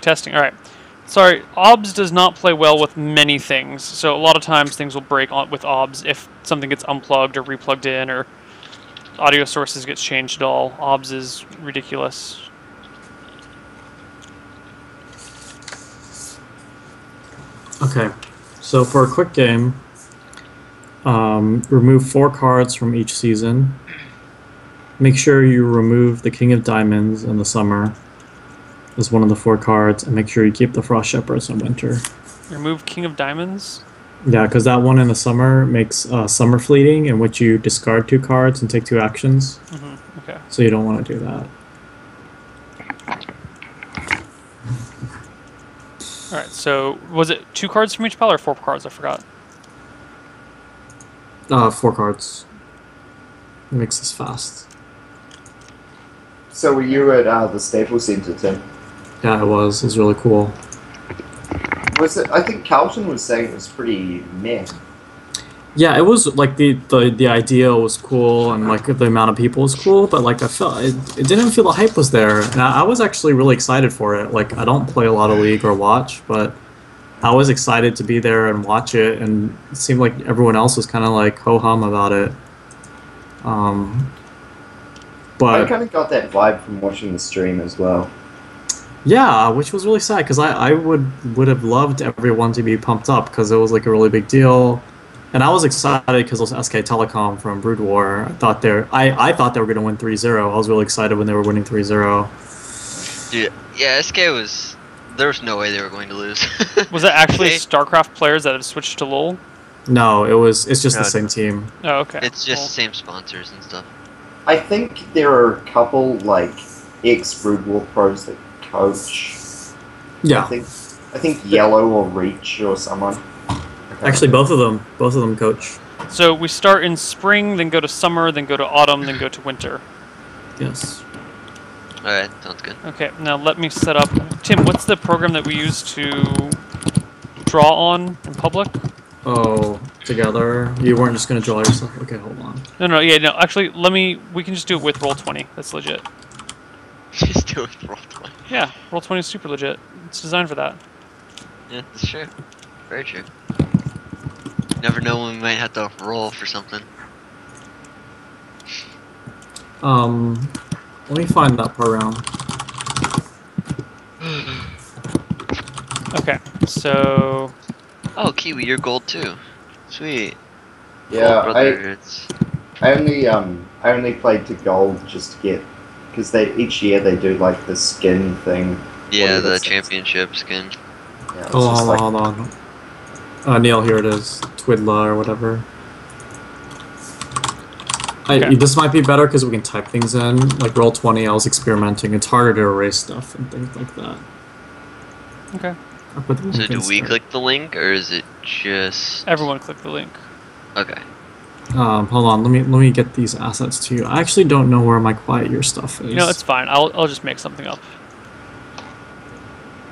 testing. All right. Sorry, OBS does not play well with many things. So a lot of times things will break with OBS if something gets unplugged or replugged in or audio sources gets changed at all. OBS is ridiculous. Okay, so for a quick game, um, remove four cards from each season. Make sure you remove the King of Diamonds in the summer as one of the four cards, and make sure you keep the Frost Shepherds in winter. Remove King of Diamonds. Yeah, because that one in the summer makes uh, summer fleeting, in which you discard two cards and take two actions. hmm Okay. So you don't want to do that. All right. So was it two cards from each pile or four cards? I forgot. Uh, four cards. It makes this fast. So were you at uh, the Staples Center, Tim? Yeah, it was. It was really cool. Was it? I think Carlton was saying it was pretty meh. Yeah, it was like the, the the idea was cool and like the amount of people was cool, but like I felt it, it didn't feel the hype was there. And I, I was actually really excited for it. Like I don't play a lot of League or watch, but I was excited to be there and watch it. And it seemed like everyone else was kind of like ho hum about it. Um, but I kind of got that vibe from watching the stream as well. Yeah, uh, which was really sad because I, I would would have loved everyone to be pumped up because it was like a really big deal, and I was excited because it was SK Telecom from Brood War. I thought they I, I thought they were gonna win 3-0. I was really excited when they were winning 3-0. Yeah, yeah, SK was. There was no way they were going to lose. Was that actually Okay. StarCraft players that have switched to LoL? No, it was it's just No, the same team. Oh, okay. It's just Cool. same sponsors and stuff. I think there are a couple like ex Brood War pros that coach. Yeah. I Yeah, think I think Yellow or Reach or someone. Actually both of them both of them coach. So we start in spring, then go to summer, then go to autumn, then go to winter. Yes. All right, sounds good. Okay, now let me set up. Tim, what's the program that we use to draw on in public? Oh, together. You weren't just gonna draw yourself. Okay, hold on. No, no, yeah, no. Actually, let me. We can just do it with roll twenty. That's legit. Just do it roll twenty. Yeah, roll twenty is super legit. It's designed for that. Yeah, that's true. Very true. Never know when we might have to roll for something. Um, let me find that program. Okay, so Oh, Kiwi, you're gold too. Sweet. Yeah, Gold I, I only um I only played to gold just to get because they each year they do like the skin thing. yeah, the is it? championship skin. Yeah, Oh, just hold like, on, hold on. Uh, Neil, here it is. Twiddla or whatever. I, Okay. this might be better because we can type things in. Like roll twenty, I was experimenting. It's harder to erase stuff and things like that. okay. I put the So do we there. click the link or is it just Everyone click the link. Okay. Um, hold on. Let me let me get these assets to you. I actually don't know where my quiet year stuff is. You know, it's fine. I'll I'll just make something up.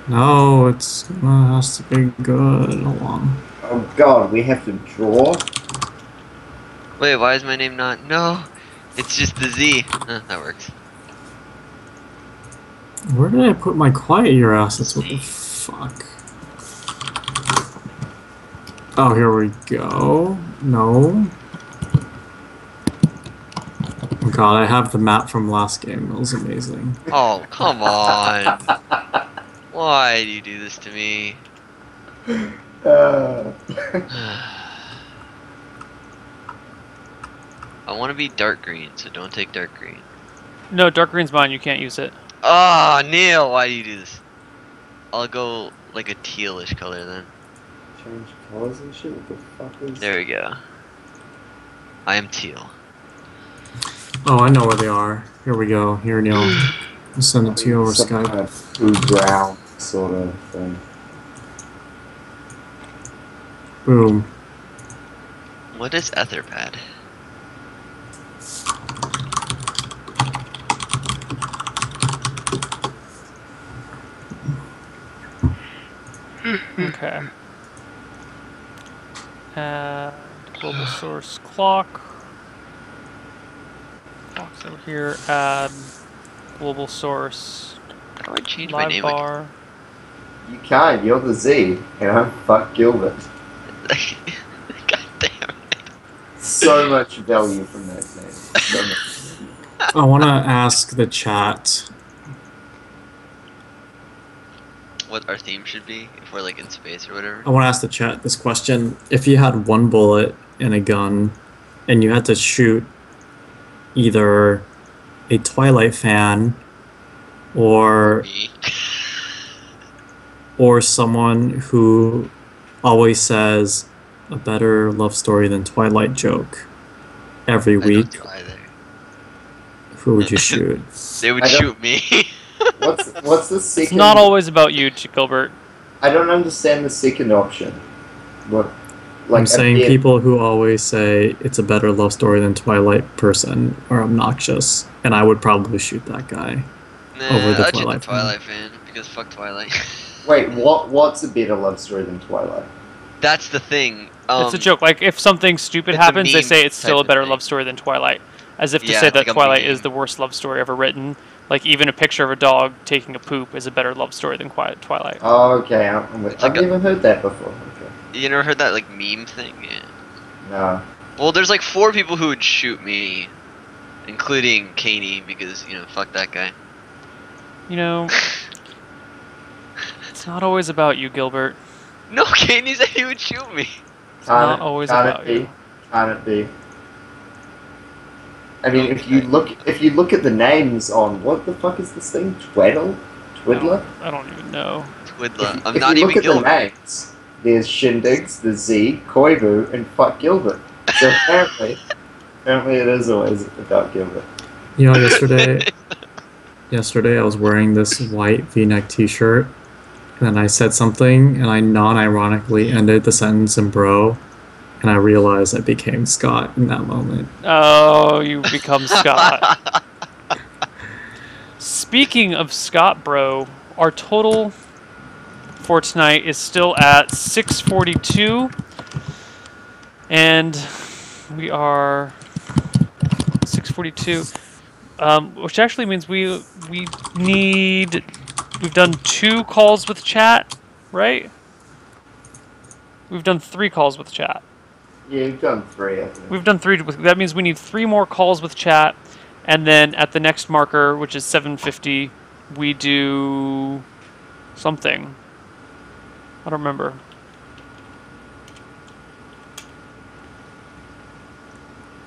no, it's uh, has to be good. Hold on. oh god, we have to draw. Wait, why is my name not No! It's just the Z. Huh, that works. Where did I put my quiet year assets? What the fuck? Oh, here we go. No. Oh god, I have the map from last game. That was amazing. Oh, come on. Why do you do this to me? Uh, I want to be dark green, so don't take dark green. No, dark green's mine. You can't use it. Ah, Neil, why do you do this? I'll go like a tealish color then. change colors and shit. What the fuck is? There we go. I am teal. Oh, I know where they are. Here we go. Here, Neil. I'll send it to you over Some Skype. kind of food brown sort of thing. Boom. What is Etherpad? Hmm. Okay. Add global source clock. Clock's over here. Add global source How do I change my live name again? bar. You can't. You're the Z. You know. Fuck Gilbert. God damn it. So much value from that name. So. I want to ask the chat. What our theme should be if we're like in space or whatever. I want to ask the chat this question: If you had one bullet in a gun, and you had to shoot either a Twilight fan or or someone who always says a better love story than Twilight joke every week, who would you shoot? They would shoot me. What's what's the second? It's not always about you, Gilbert. I don't understand the second option. What? Like I'm saying a people who always say it's a better love story than Twilight person are obnoxious, and I would probably shoot that guy. Nah, Over the I'd shoot Twilight the. Twilight fan because fuck Twilight. Wait, what? What's a better love story than Twilight? That's the thing. Um, it's a joke. Like if something stupid happens, they say it's still a better love story than Twilight, as if to Yeah, say that like Twilight is the worst love story ever written. Like even a picture of a dog taking a poop is a better love story than Quiet Twilight. Oh, okay. I'm, I'm with, It's like I've a- never heard that before. Okay. You never heard that like meme thing? Yeah. No. Well, there's like four people who would shoot me, including Kaney because you know fuck that guy. You know, it's not always about you, Gilbert. No, Kaney said he would shoot me. It's not always can't about it be? you. Can it be? I mean, if you look, if you look at the names on what the fuck is this thing? Twaddle, Twiddler. I don't even know. Twiddler. I'm if not you even look at Gilbert. the names, there's Shindigs, the Z, Koibu, and fuck Gilbert. So apparently, apparently it is always about Gilbert. You know, yesterday, yesterday I was wearing this white V-neck T-shirt, and then I said something, and I non-ironically ended the sentence in "bro," and I realized I became Scott in that moment. Oh, you become Scott. Speaking of Scott, bro, our total for tonight is still at 642. And we are 642. Um, which actually means we we need we've done two calls with chat, right? We've done three calls with chat. Yeah, you've done three, I think. We've done three. That means we need three more calls with chat, and then at the next marker, which is 750, we do something. I don't remember.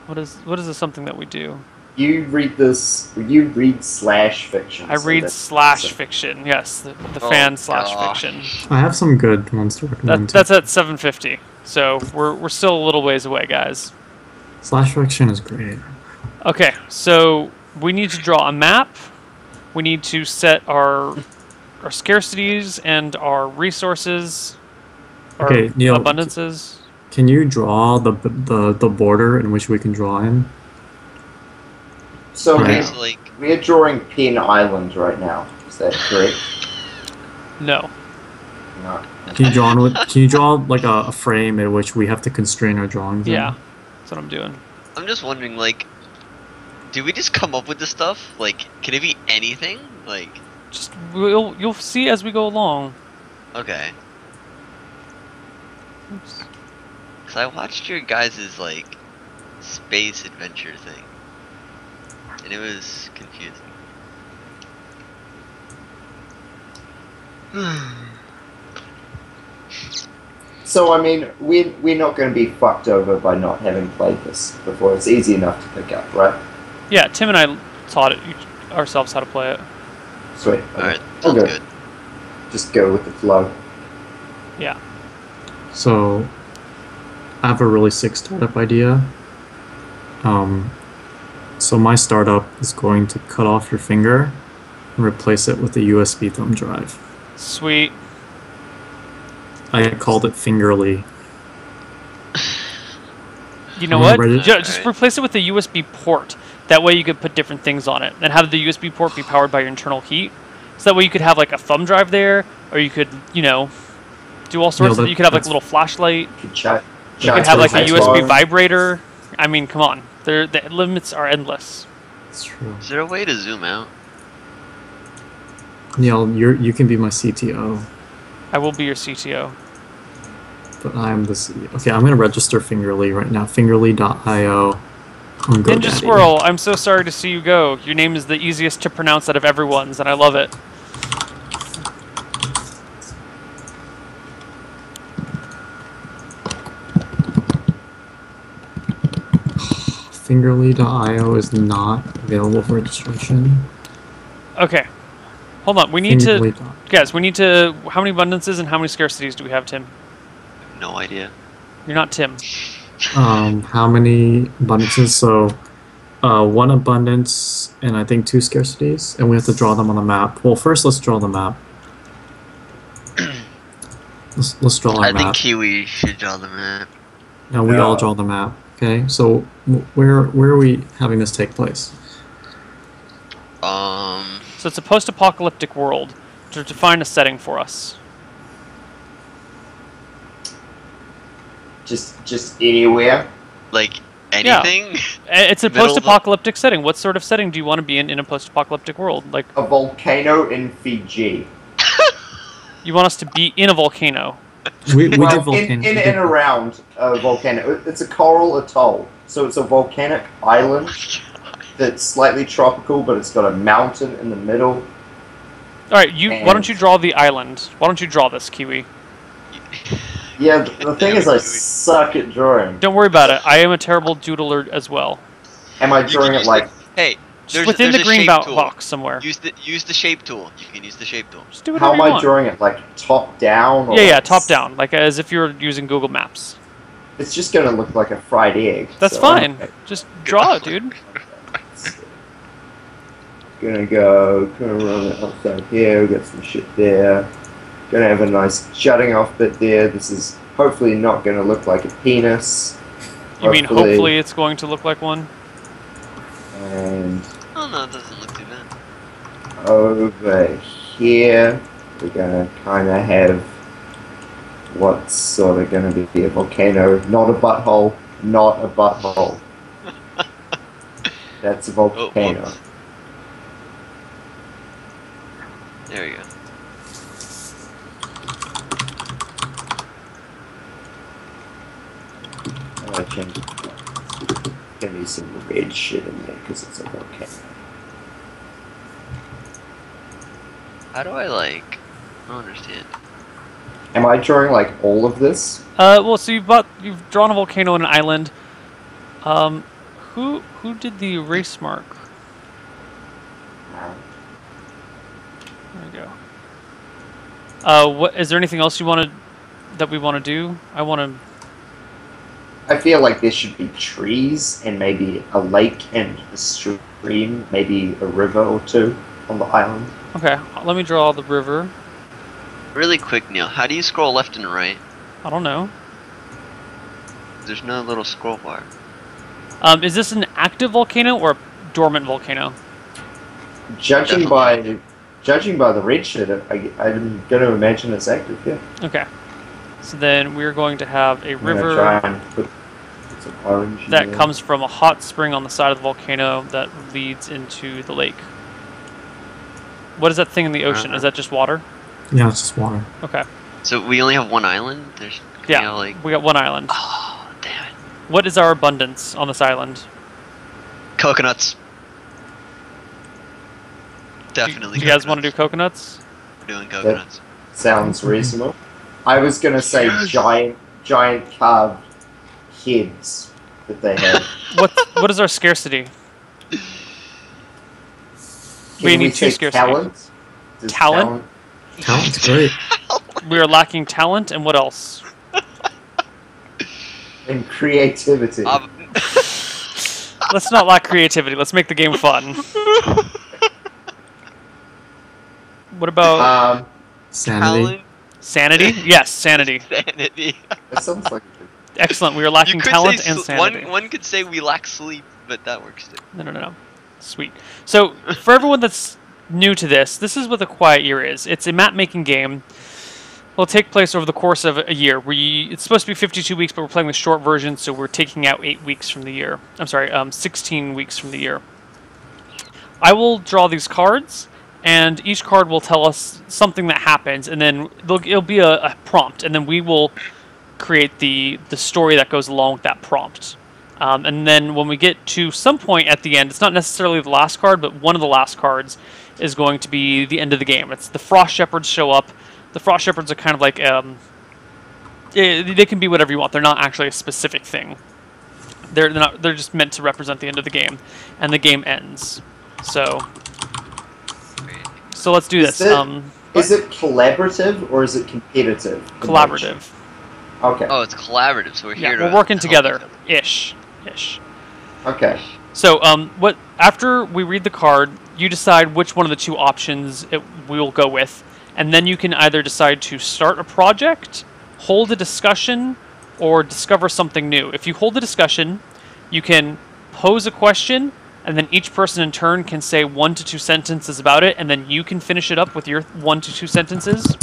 What is what is the something that we do? You read this. You read slash fiction. I so read slash so- fiction. Yes, the, the Oh, fan slash gosh. fiction. I have some good ones to recommend. That, too. that's at 750. So we're we're still a little ways away, guys. Slash fiction is great. Okay, so we need to draw a map. We need to set our our scarcities and our resources, our Okay, Neil, abundances. Can you draw the the the border in which we can draw in? So Right. we're, we're drawing pin Island right now. Is that correct? No. No. Can you draw with? Can you draw like a, a frame in which we have to constrain our drawings? in? Yeah, that's what I'm doing. I'm just wondering, like, do we just come up with this stuff? Like, can it be anything? Like, Just we'll you'll see as we go along. okay. Oops. Cause I watched your guys' like space adventure thing, and it was confusing. So I mean, we're we're not going to be fucked over by not having played this before. It's easy enough to pick up, right? Yeah, Tim and I taught it ourselves how to play it. Sweet. All right, All sounds good. good. Just go with the flow. Yeah. So, I have a really sick startup idea. Um, so my startup is going to cut off your finger and replace it with a USB thumb drive. Sweet. I called it Fingerly. You know I'm what? ready- just Alright. replace it with a USB port. That way you could put different things on it, and have the USB port be powered by your internal heat. So that way you could have like a thumb drive there, or you could, you know, do all sorts that- of. You could have like a little flashlight. You could chat. You could have like a USB vibrator. I mean, come on. There, the limits are endless. It's true. Is there a way to zoom out? Neil, you're you can be my CTO. I will be your CTO. But I'm the CEO. Okay, I'm gonna register Fingerly right now. Fingerly.io. on Ninja GoDaddy. Squirrel, I'm so sorry to see you go. Your name is the easiest to pronounce out of everyone's, and I love it. Fingerly.io is not available for registration. Okay. Hold on. We need to. Fingerly dot- Guys, we need to. How many abundances and how many scarcities do we have, Tim? No idea. You're not Tim. um, how many abundances? So, uh, one abundance and I think two scarcities, and we have to draw them on the map. Well, first let's draw the map. let's, let's draw a I map. I think Kiwi should draw the map. now we all draw the map. Okay, so where where are we having this take place? Um, So it's a post-apocalyptic world. To define a setting for us. Just just anywhere. like anything. Uh, It's a Middle of the- post-apocalyptic setting. What sort of setting do you want to be in in a post-apocalyptic world? Like, A volcano in Fiji. you want us to be in a volcano? We, we well, did in, volcano. in we did and around a volcano. It's a coral atoll. So it's a volcanic island that's slightly tropical, but it's got a mountain in the middle. All right, you. Why don't you draw the island? Why don't you draw this, Kiwi? Yeah, the, the thing is, I suck at drawing. Don't worry about it. I am a terrible doodler as well. Am I drawing it like the- hey, Just there's, within there's the a green shape bo- tool. box somewhere. Use the use the shape tool. You can use the shape tool. Just do whatever how am I want. drawing it? Like top down? Or Yeah, yeah, top down, like as if you're using Google Maps. It's just gonna look like a fried egg. That's so fine. okay. Just draw it, dude. Gonna go, gonna run it upside here, get some shit there. Gonna have a nice jutting off bit there. This is hopefully not gonna look like a penis. You mean hopefully it's going to look like one? And Oh no, it doesn't look too bad. over here, we're gonna kind of have what's sort of gonna be a volcano, not a butthole, not a butthole. That's a oh, volcano. whoops. There we go. I'm gonna change it. Gonna some red shit in there because it's a volcano. How do I like? I don't understand. Am I drawing like all of this? Uh, well, so you've bought, you've drawn a volcano and an island. Um, who who did the erase mark? There we go. Uh, what is there anything else you wanted that we want to do? I want to. I feel like there should be trees and maybe a lake and a stream, maybe a river or two on the island. Okay, let me draw the river. Really quick, Neil. How do you scroll left and right? I don't know. There's no little scroll bar. Um, is this an active volcano or a dormant volcano? Judging by judging by the red shit, I, I'm going to imagine it's active. Yeah. Okay. So then we're going to have a I'm gonna river try and put some orange. in that comes from a hot spring on the side of the volcano that leads into the lake. What is that thing in the ocean? Uh-huh. Is that just water? Yeah, it's just water. Okay. So we only have one island. There's Yeah. know, like We got one island. oh damn it, What is our abundance on this island? coconuts. Definitely. Do you guys want to do coconuts? We're doing coconuts. Sounds reasonable. I was going to say Yes. giant, giant carved heads that they have. What What is our scarcity? Can We need two say scarcity. Talent? Does Talent? Talent's great. We are lacking talent, and what else? and creativity. Um, Let's not lack creativity. Let's make the game fun. What about Um, Sanity. Talent, sanity? Yes, sanity. sanity. that sounds like Excellent. We are You lacking talent and sanity. One, one could say we lack sleep, but that works too. No, no, no, no. Sweet. So, for everyone that's new to this, this is what the Quiet Year is. It's a map-making game. Will take place over the course of a year. We it's supposed to be 52 weeks, but we're playing the short version, so we're taking out eight weeks from the year. I'm sorry, um, 16 weeks from the year. I will draw these cards, and each card will tell us something that happens, and then it'll be a, a prompt, and then we will create the the story that goes along with that prompt. Um, and then when we get to some point at the end, it's not necessarily the last card, but one of the last cards is going to be the end of the game. It's the Frost Shepherds show up. The Frost Shepherds are kind of like um, eh, they can be whatever you want. They're not actually a specific thing. They're, they're not. They're just meant to represent the end of the game, and the game ends. So. So let's do Is this. it- Um, Is it collaborative or is it competitive? collaborative. Okay. Oh, it's collaborative, so we're Yeah, here to we're working together, ish, ish. Okay. So, um, what after we read the card, you decide which one of the two options it, we will go with, and then you can either decide to start a project, hold a discussion, or discover something new. If you hold a discussion, you can pose a question, and then each person in turn can say one to two sentences about it, and then you can finish it up with your one to two sentences.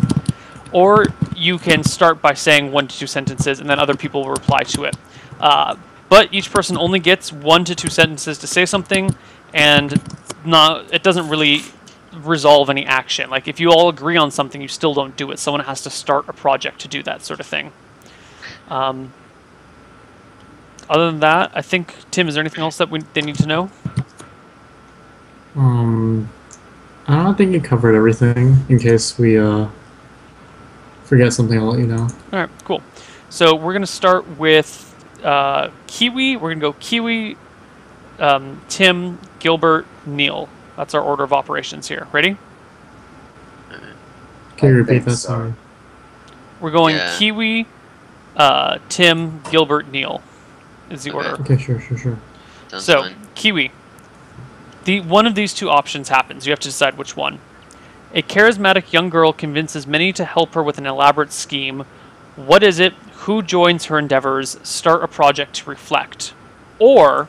Or you can start by saying one to two sentences, and then other people will reply to it. Uh, but each person only gets one to two sentences to say something, and not it doesn't really resolve any action. Like if you all agree on something, you still don't do it. Someone has to start a project to do that sort of thing. Um, other than that, I think Tim, is there anything else that we, they need to know? Um, I don't think you covered everything. In case we uh forget something, I'll let you know. All right, cool. So we're gonna start with uh, Kiwi. We're gonna go Kiwi, um, Tim, Gilbert, Neil. That's our order of operations here. Ready? Can you repeat that? so. Sorry. We're going Yeah. Kiwi, uh, Tim, Gilbert, Neil. Is the Okay. order. Okay, sure, sure, sure. Sounds so fun. Kiwi. The one of these two options happens. You have to decide which one. A charismatic young girl convinces many to help her with an elaborate scheme. What is it? Who joins her endeavors? Start a project to reflect. Or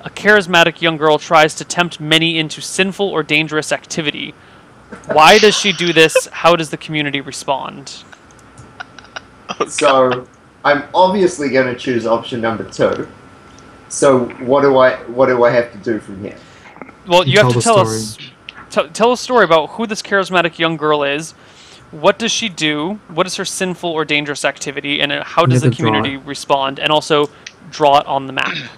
a charismatic young girl tries to tempt many into sinful or dangerous activity. Why does she do this? How does the community respond? Oh, so I'm obviously going to choose option number two. So what do I what do I have to do from here? Well, you, You have to tell tell the us. Tell, tell a story about who this charismatic young girl is. What does she do? What is her sinful or dangerous activity, and uh, how does the have to draw community respond? And also, draw it on the map.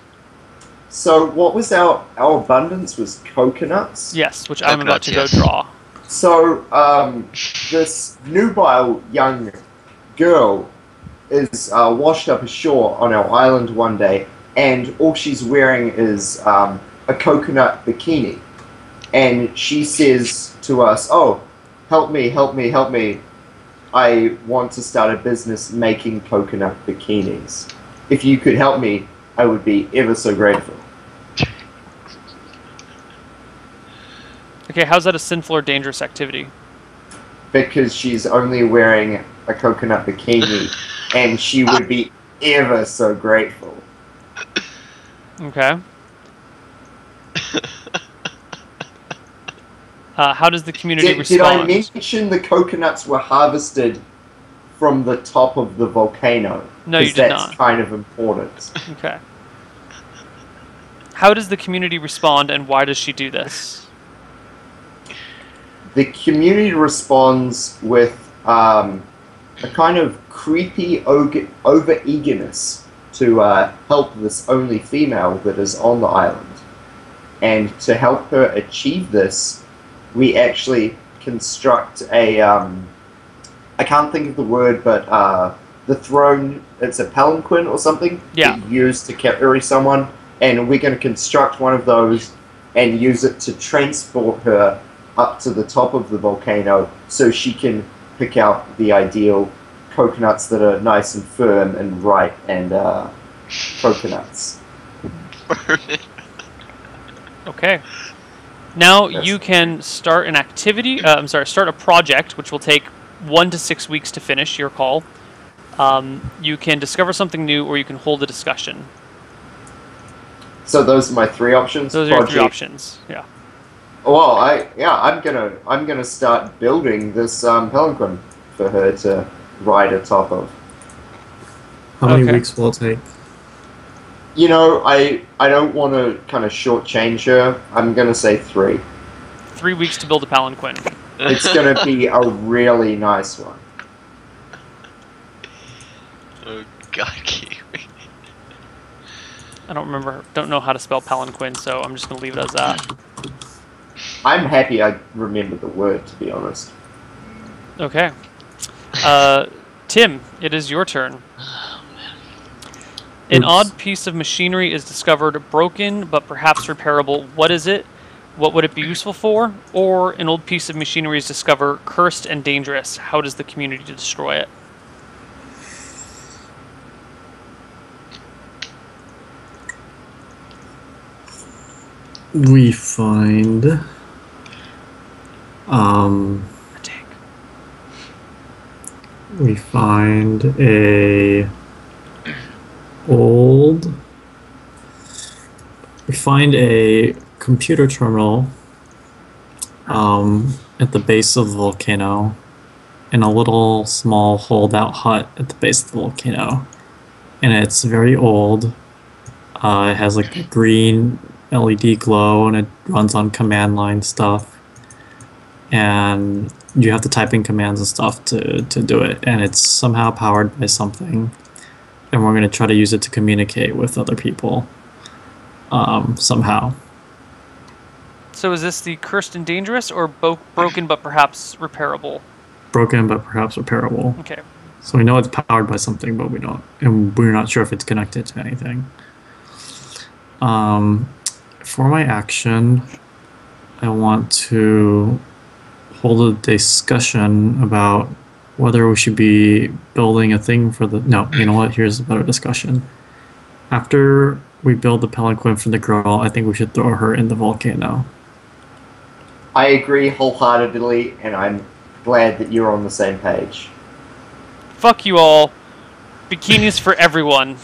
So what was our our abundance was coconuts. Yes, which I'm about to yes. go draw. So um, this nubile young girl is uh, washed up ashore on our island one day, and all she's wearing is um, a coconut bikini. And she says to us, "Oh, help me, help me, help me! I want to start a business making coconut bikinis. If you could help me, I would be ever so grateful." Okay, how's that a sinful or dangerous activity? because she's only wearing a coconut bikini and she would be ever so grateful. Okay. Uh, how does the community Did, did I respond? mention the coconuts were harvested from the top of the volcano? No, you did that's not. kind of important. Okay. How does the community respond, and why does she do this? The community responds with um, a kind of creepy over eagerness to uh, help this only female that is on the island. And to help her achieve this, we actually construct a. Um, I can't think of the word, but uh, the throne, it's a palanquin or something Yeah. that you use to carry someone. And we're going to construct one of those and use it to transport her up to the top of the volcano so she can pick out the ideal coconuts that are nice and firm and ripe and uh, coconuts. Okay. Now Yes. you can start an activity. Uh, I'm sorry, start a project, which will take one to six weeks to finish. Your call. Um, you can discover something new, or you can hold a discussion. So those are my three options. Those are your three options. Yeah. Well, I yeah, I'm gonna I'm gonna start building this um, palanquin for her to ride atop of. How many Okay. weeks will it take? You know, I I don't want to kind of shortchange her. I'm gonna say three. three weeks to build a palanquin. It's gonna be a really nice one. oh god, Kiwi. I don't remember, don't know how to spell palanquin, so I'm just gonna leave it as that. I'm happy I remembered the word, to be honest. Okay. Uh, Tim, it is your turn. An Oops. odd piece of machinery is discovered, broken but perhaps repairable. What is it? What would it be useful for? Or an old piece of machinery is discovered, cursed and dangerous. How does the community destroy it? We find. Um, A tank. we find a old. We find a computer terminal um, at the base of the volcano in a little small holdout hut at the base of the volcano. And it's very old. Uh, it has like a green LED glow and it runs on command line stuff. And you have to type in commands and stuff to, to do it. And it's somehow powered by something. And we're going to try to use it to communicate with other people um, somehow. So is this the cursed and dangerous, or bo- broken but perhaps repairable? Broken, but perhaps repairable. Okay. So we know it's powered by something, but we don't, and we're not sure if it's connected to anything. Um, for my action, I want to hold a discussion about whether we should be building a thing for the. No, you know what? Here's a better discussion. After we build the palanquin for the girl, I think we should throw her in the volcano. I agree wholeheartedly, and I'm glad that you're on the same page. Fuck you all. Bikinis for everyone.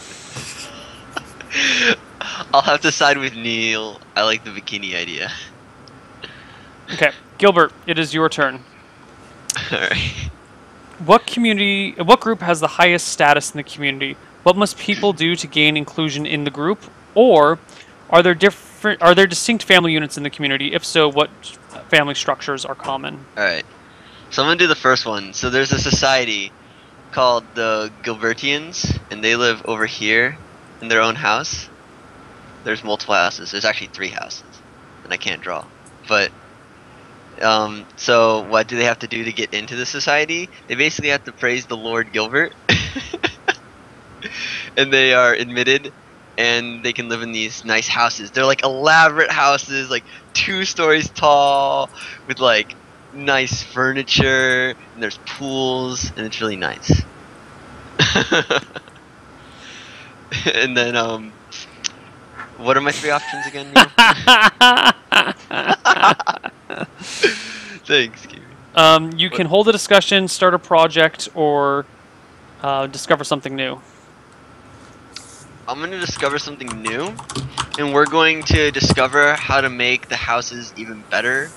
I'll have to side with Neil. I like the bikini idea. Okay. Gilbert, it is your turn. Alright. What community, what group has the highest status in the community? What must people do to gain inclusion in the group? Or are there different, are there distinct family units in the community? If so, what family structures are common? Alright. So I'm gonna do the first one. So there's a society called the Gilbertians, and they live over here in their own house. There's multiple houses. There's actually three houses, and I can't draw. But um, so what do they have to do to get into the society? They basically have to praise the Lord Gilbert, and they are admitted, and they can live in these nice houses. They're like elaborate houses, like two stories tall, with like nice furniture, and there's pools, and it's really nice. and then um, what are my three options again? Neil? Thanks, Kiwi. Um, you can hold a discussion, start a project, or uh, discover something new. I'm gonna discover something new, and we're going to discover how to make the houses even better.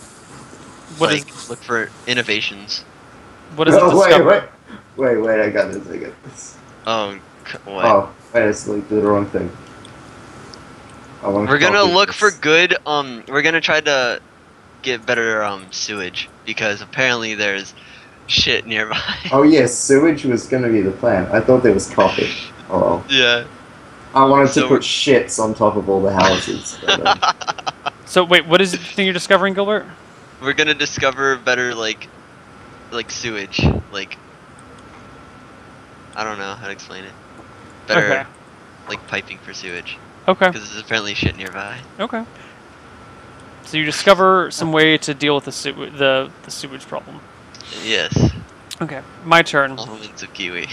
What is like look for innovations. what is it? Oh, wait, wait, wait, wait! I got this. I got this. Oh, c- what? Oh, wait, I selected the wrong thing. I we're gonna look this. for good. Um, we're gonna try to get better um sewage because apparently there's shit nearby. Oh yes, sewage was gonna be the plan. I thought there was coffee. Oh well. yeah. I wanted to put shits on top of all the houses. but, uh, So wait, what is the thing you're discovering, Gilbert? We're gonna discover better like like sewage, like I don't know how to explain it. Better Okay. like piping for sewage Okay. because there's apparently shit nearby. Okay. So you discover some way to deal with the sew- the the sewage problem. Yes. Okay, my turn. Elements of kiwi.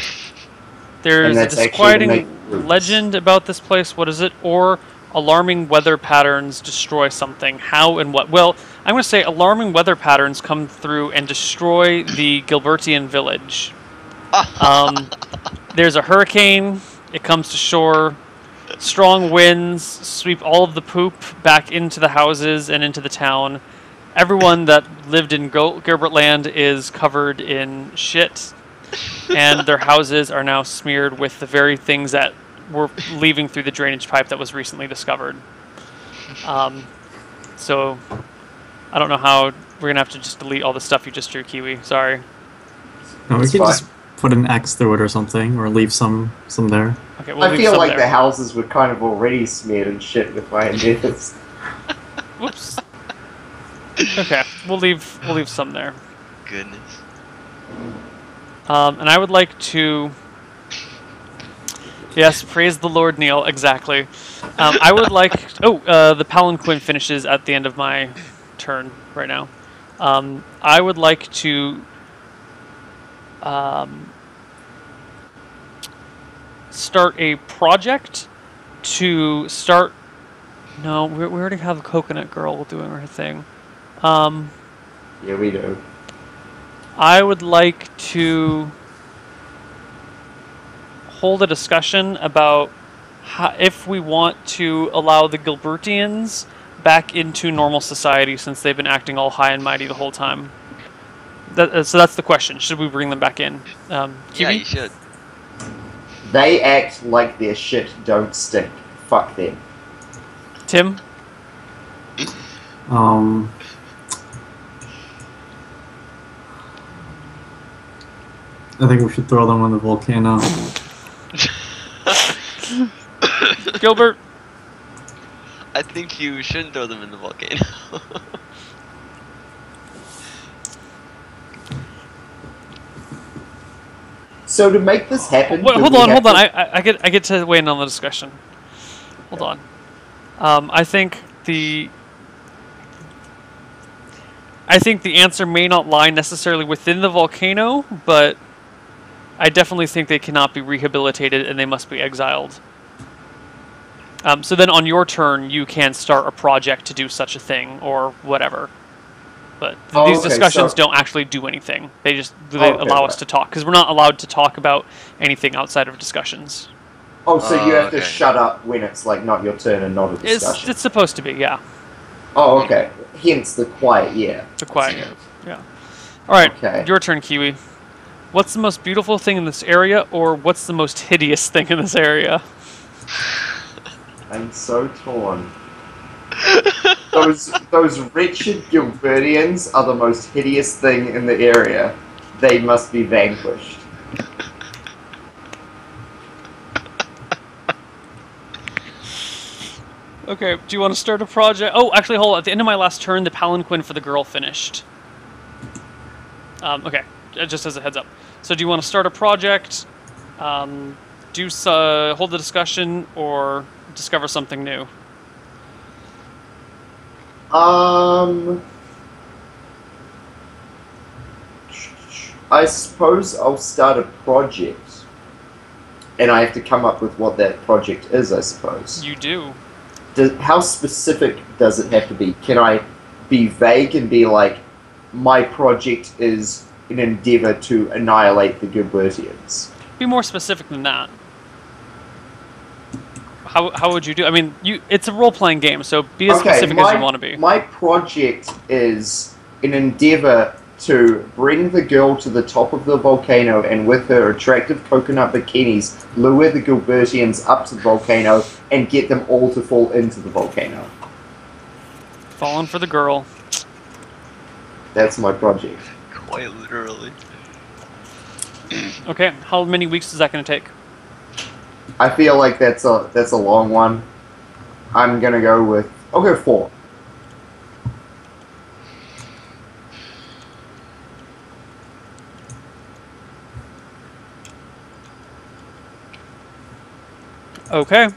There's a that's actually to disquieting legend about this place. What is it? Or alarming weather patterns destroy something. How and what? Well, I'm going to say alarming weather patterns come through and destroy the Gilbertian village. Um, there's a hurricane. It comes to shore. Strong winds sweep all of the poop back into the houses and into the town. Everyone that lived in Gil- Gilbert Land is covered in shit, and their houses are now smeared with the very things that were leaving through the drainage pipe that was recently discovered. Um, so I don't know how we're gonna have to just delete all the stuff you just drew, Kiwi. Sorry. No, we can just put an X through it or something, or leave some some there. Okay, we'll I feel like there. the houses were kind of already smeared and shit with my endeavors. Whoops. okay, we'll leave we'll leave some there. Goodness. Um, and I would like to. Yes, praise the Lord, Neil. Exactly. Um, I would like. Oh, uh, the palanquin finishes at the end of my turn right now. Um, I would like to. Um, start a project to start. No, we, we already have a Coconut Girl doing her thing. Um, yeah, we do. I would like to hold a discussion about how, if we want to allow the Gilbertians back into normal society since they've been acting all high and mighty the whole time. That, uh, so that's the question. Should we bring them back in? Um, Yeah, you should. They act like their shit don't stink. Fuck them. Tim? Um, I think we should throw them on the volcano. Gilbert? I think you shouldn't throw them in the volcano. So to make this happen, Wait, hold on, hold on. I, I get I get to weigh in on the discussion. Hold on. Um, I think the I think the answer may not lie necessarily within the volcano, but I definitely think they cannot be rehabilitated and they must be exiled. Um, so then, on your turn, you can start a project to do such a thing or whatever. But th- Oh, these okay, discussions so- don't actually do anything. They just they oh, Okay, allow us to talk because we're not allowed to talk about anything outside of discussions. Oh, so you Oh, have to shut up when it's like not your turn and not a It's discussion. it's supposed to be, yeah. Oh, okay. Hence the quiet year. The quiet year. Yeah. All right, Okay. your turn, Kiwi. What's the most beautiful thing in this area, or what's the most hideous thing in this area? I'm so torn. those those wretched Gilbertians are the most hideous thing in the area. They must be vanquished. Okay, do you want to start a project? Oh, actually, hold on. At the end of my last turn, the palanquin for the girl finished. Um, okay, uh, just as a heads up. So, do you want to start a project, um, do uh, hold the discussion, or discover something new? Um, I suppose I'll start a project, and I have to come up with what that project is. I suppose. You do. does, how specific does it have to be? Can I be vague and be like, my project is an endeavor to annihilate the Gilbertians? Be more specific than that. How, how would you do? I mean, you it's a role playing game, so be as specific my, as you want to be. My project is an endeavor to bring the girl to the top of the volcano and with her attractive coconut bikinis lure the Gilbertians up to the volcano and get them all to fall into the volcano. Falling for the girl. That's my project. Quite literally. Okay, how many weeks is that going to take? I feel like that's a that's a long one. I'm gonna go with I'll go four. Okay.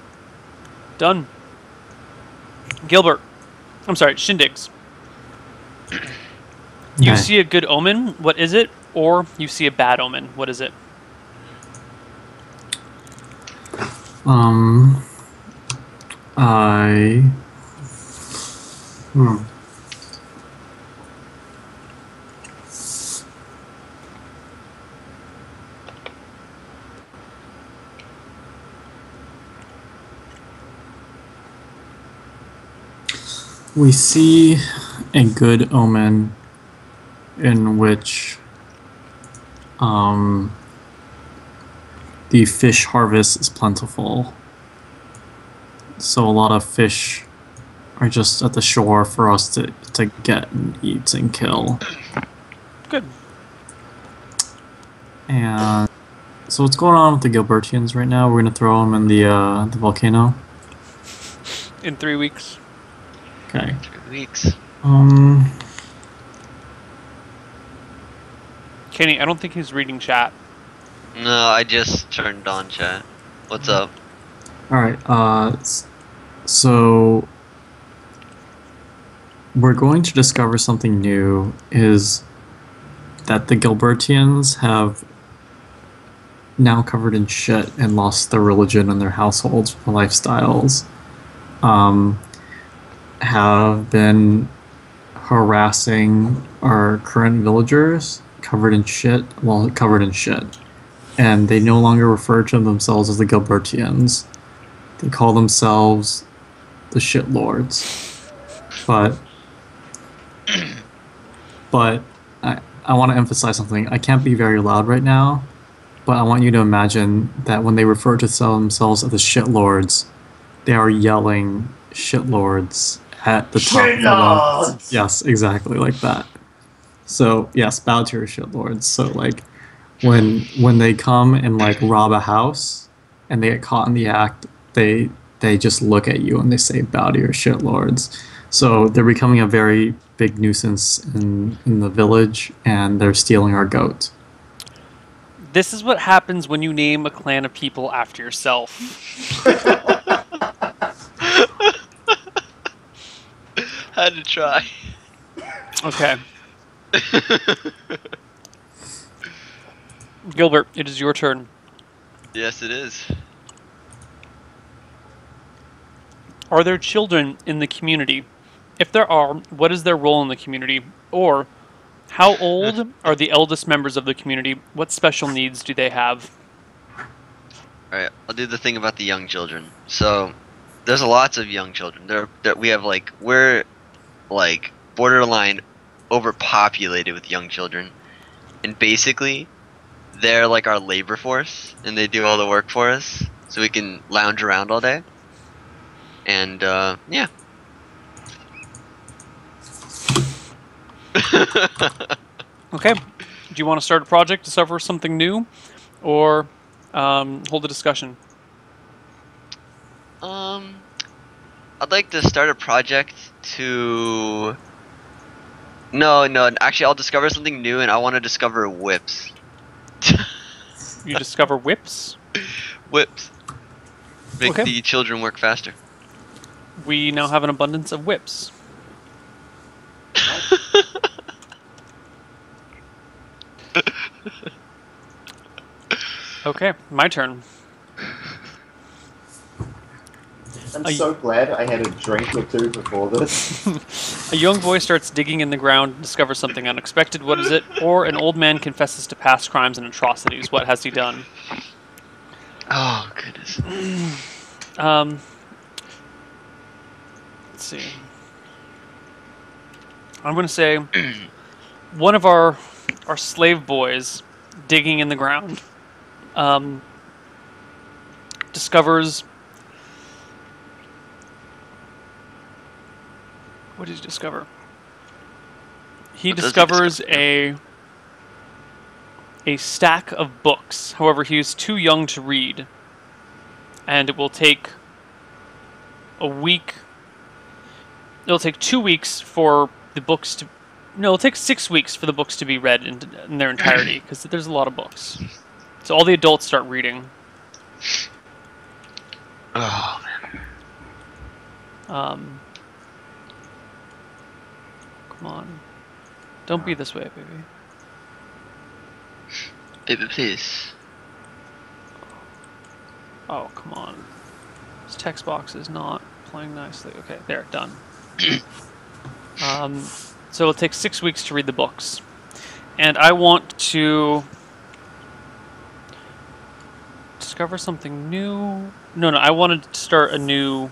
Done. Gilbert. I'm sorry, Shindigs. You see a good omen, what is it? Or you see a bad omen, what is it? Um, I. Hmm. We see a good omen in which um, the fish harvest is plentiful. So a lot of fish are just at the shore for us to, to get and eat and kill. Good. And so what's going on with the Gilbertians right now? We're gonna throw them in the uh, the volcano. In three weeks. Okay. Three weeks. Um. Kenny, I don't think he's reading chat. No, I just turned on chat. What's up? All right. Uh. So we're going to discover something new. Is that the Gilbertians have now covered in shit and lost their religion and their households, and lifestyles, um, have been harassing our current villagers covered in shit, well, covered in shit. And they no longer refer to themselves as the Gilbertians. They call themselves the shitlords. But, but I, I want to emphasize something. I can't be very loud right now, but I want you to imagine that when they refer to themselves as the shitlords, they are yelling shitlords at the top of the. Shitlords! Yes, exactly like that. So yes, bow to your shitlords. So like when when they come and like rob a house and they get caught in the act, they they just look at you and they say bow to your shit lords. So they're becoming a very big nuisance in, in the village and they're stealing our goat. This is what happens when you name a clan of people after yourself. Had to try. Okay. Gilbert, it is your turn. yes, it is. Are there children in the community? If there are, what is their role in the community? Or, how old are the eldest members of the community? What special needs do they have? Alright, I'll do the thing about the young children. So, there's lots of young children. There, there we have like we're like borderline overpopulated with young children, and basically, they're like our labor force, and they do all the work for us, so we can lounge around all day. And uh, yeah. Okay. Do you want to start a project, to discover something new, or um, hold a discussion? Um, I'd like to start a project to. No, no. Actually, I'll discover something new, and I want to discover whips. You discover whips. whips. Make Okay. the children work faster. We now have an abundance of whips. Okay, my turn. I'm Are so glad I had a drink or two before this. A young boy starts digging in the ground and discovers something unexpected. What is it? Or an old man confesses to past crimes and atrocities. What has he done? Oh goodness. Um, let's see. I'm going to say one of our our slave boys digging in the ground um, discovers. What did he discover? He What does he discovers a a stack of books. However, he is too young to read, and it will take a week. It'll take two weeks for the books to. No, it'll take six weeks for the books to be read in, in their entirety because there's a lot of books. So all the adults start reading. Oh man. Um, come on, don't be this way, baby. Baby, please. Oh, come on. This text box is not playing nicely. Okay, there, done. um, so it'll take six weeks to read the books. And I want to discover something new. No, no, I wanted to start a new.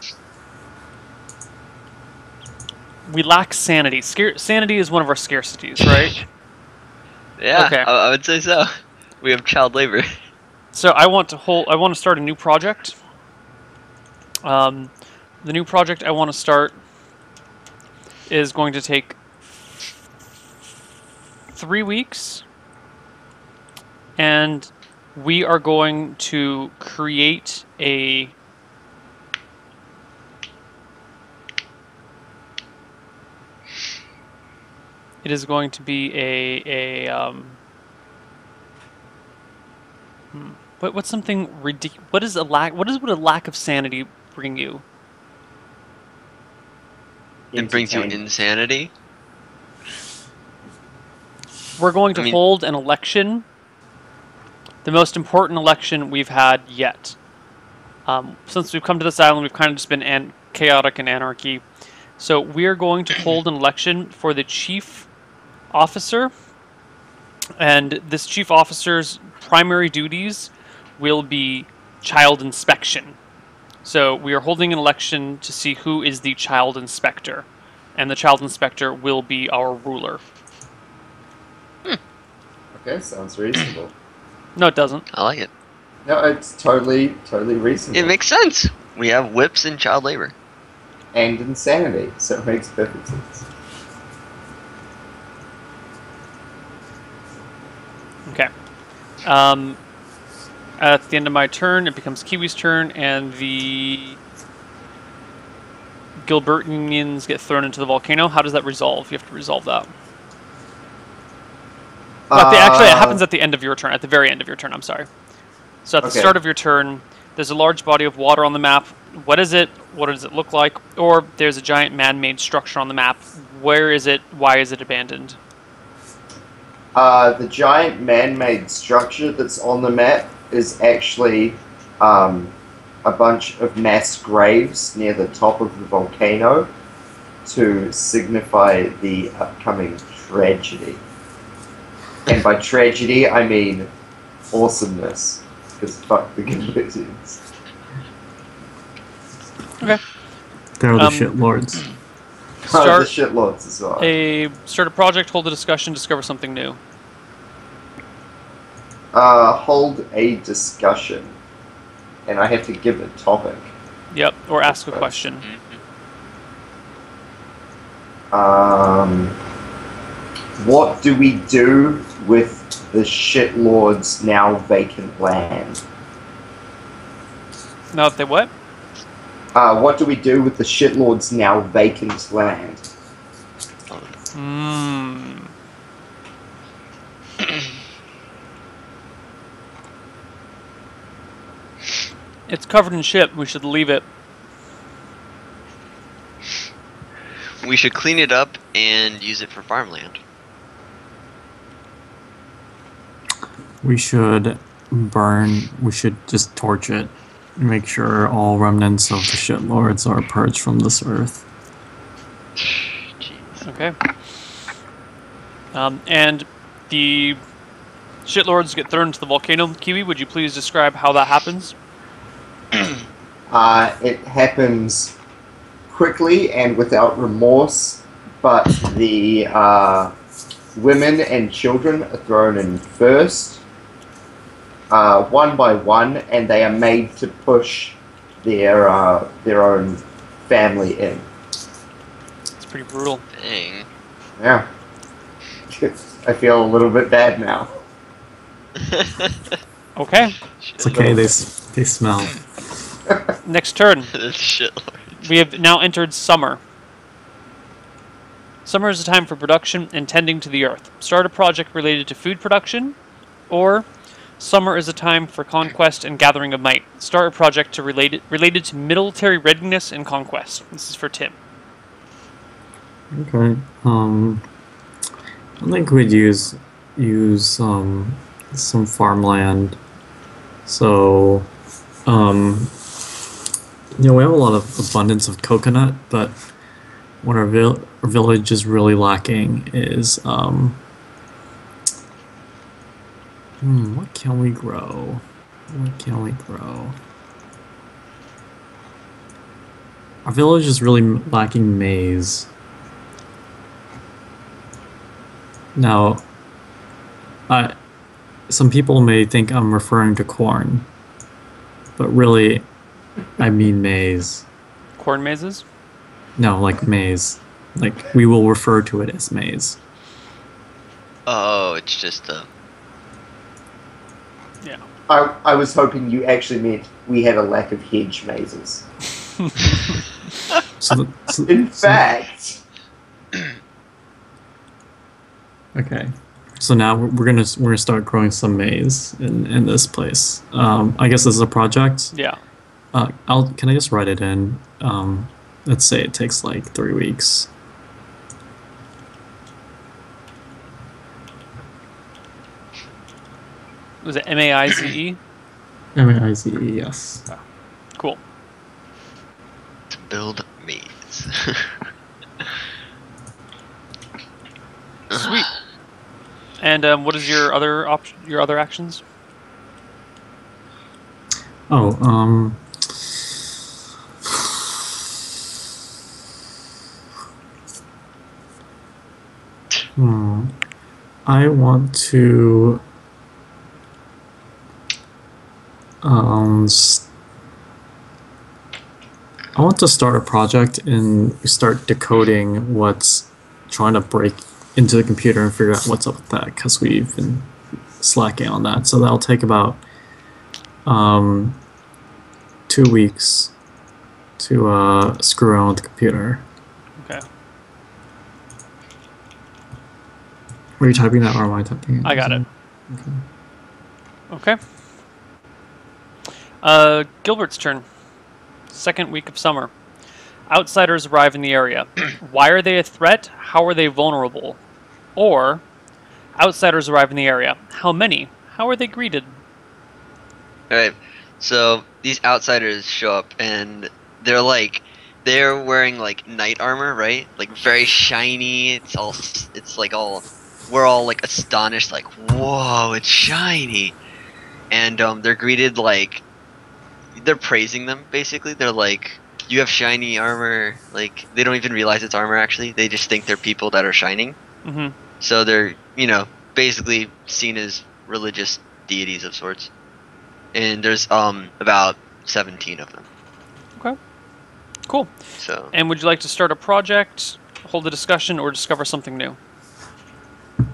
We lack sanity. Scar- sanity is one of our scarcities, right? Yeah, Okay. I, I would say so. We have child labor. So I want to hold. I want to start a new project. Um, the new project I want to start is going to take three weeks, and we are going to create a it is going to be a a um, hmm, what what's something ridiculous? What is a lack? What is what a lack of sanity bring you? It brings you insanity. We're going to I mean- hold an election, the most important election we've had yet. Um, since we've come to this island, we've kind of just been an- chaotic and anarchy. So we're going to hold an election for the chief officer, and this chief officer's primary duties will be child inspection. So we are holding an election to see who is the child inspector, and the child inspector will be our ruler. Okay, sounds reasonable. No, it doesn't. I like it. No, it's totally, totally reasonable. It makes sense. We have whips and child labor. and insanity, so it makes perfect sense. Okay. Um, at the end of my turn, it becomes Kiwi's turn, and the Gilbertians get thrown into the volcano. How does that resolve? You have to resolve that. But the, actually, it Uh, happens at the end of your turn, at the very end of your turn, I'm sorry. So at the Okay. start of your turn, there's a large body of water on the map. What is it? What does it look like? Or there's a giant man made structure on the map. Where is it? Why is it abandoned? Uh, the giant man-made structure that's on the map is actually um, a bunch of mass graves near the top of the volcano to signify the upcoming tragedy. And by tragedy, I mean awesomeness, because fuck the Gilbertians. They're the Um, shit lords. Oh, the Start shitlords as well. a start a project, hold a discussion, discover something new. Uh, hold a discussion, and I have to give a topic. Yep, or ask a question. Um, what do we do with the shitlord's now vacant land? Now they what? Uh, what do we do with the shitlord's now vacant land? Hmm. It's covered in shit. We should leave it. We should clean it up and use it for farmland. We should burn. We should just torch it. Make sure all remnants of the shit lords are purged from this earth. Jeez. Okay. Um, and the shitlords get thrown into the volcano. Kiwi, would you please describe how that happens? Uh, it happens quickly and without remorse, but the uh, women and children are thrown in first, uh, one by one, and they are made to push their uh, their own family in. It's a pretty brutal. Dang. Yeah, I feel a little bit bad now. Okay. It's okay. They they smell. Next turn. We have now entered summer. Summer is a time for production and tending to the earth. Start a project related to food production, or summer is a time for conquest and gathering of might. Start a project to related related to military readiness and conquest. This is for Tim. Okay. Um, I think we'd use use um some farmland. So, um, you know, we have a lot of abundance of coconut, but what our, vil- our village is really lacking is um. Hmm, what can we grow? What can we grow? Our village is really lacking maize. Now, I, some people may think I'm referring to corn, but really, I mean maize. Corn mazes. No, like maize. Like we will refer to it as maze. Oh, it's just a. Yeah. I, I was hoping you actually meant we had a lack of hedge mazes. So, the, so In so- fact, Okay. So now we're, we're gonna we're gonna start growing some maize in, in this place. Um, I guess this is a project. Yeah. Uh, I'll can I just write it in? Um, let's say it takes like three weeks. Was it M A I Z E? M A I Z E yes. Cool. to build maze. Sweet. And um, what is your other op- your other actions? Oh, um. Hmm. I want to. Um. I want to start a project and start decoding what's trying to break into the computer and figure out what's up with that because we've been slacking on that. So that'll take about um, two weeks to uh, screw around with the computer. Were you typing that or am I typing it? I got it. Okay. Okay. Uh, Gilbert's turn. Second week of summer. Outsiders arrive in the area. Why are they a threat? How are they vulnerable? Or, outsiders arrive in the area. How many? How are they greeted? Alright, so these outsiders show up and they're like, they're wearing like knight armor, right? Like very shiny. It's all, it's like all, we're all like astonished, like, whoa, it's shiny. And um, they're greeted like, they're praising them basically. They're like, you have shiny armor. Like, they don't even realize it's armor actually. They just think they're people that are shining. hmm So they're, you know, basically seen as religious deities of sorts. And there's um about 17 of them. Okay. Cool. So And would you like to start a project, hold a discussion, or discover something new?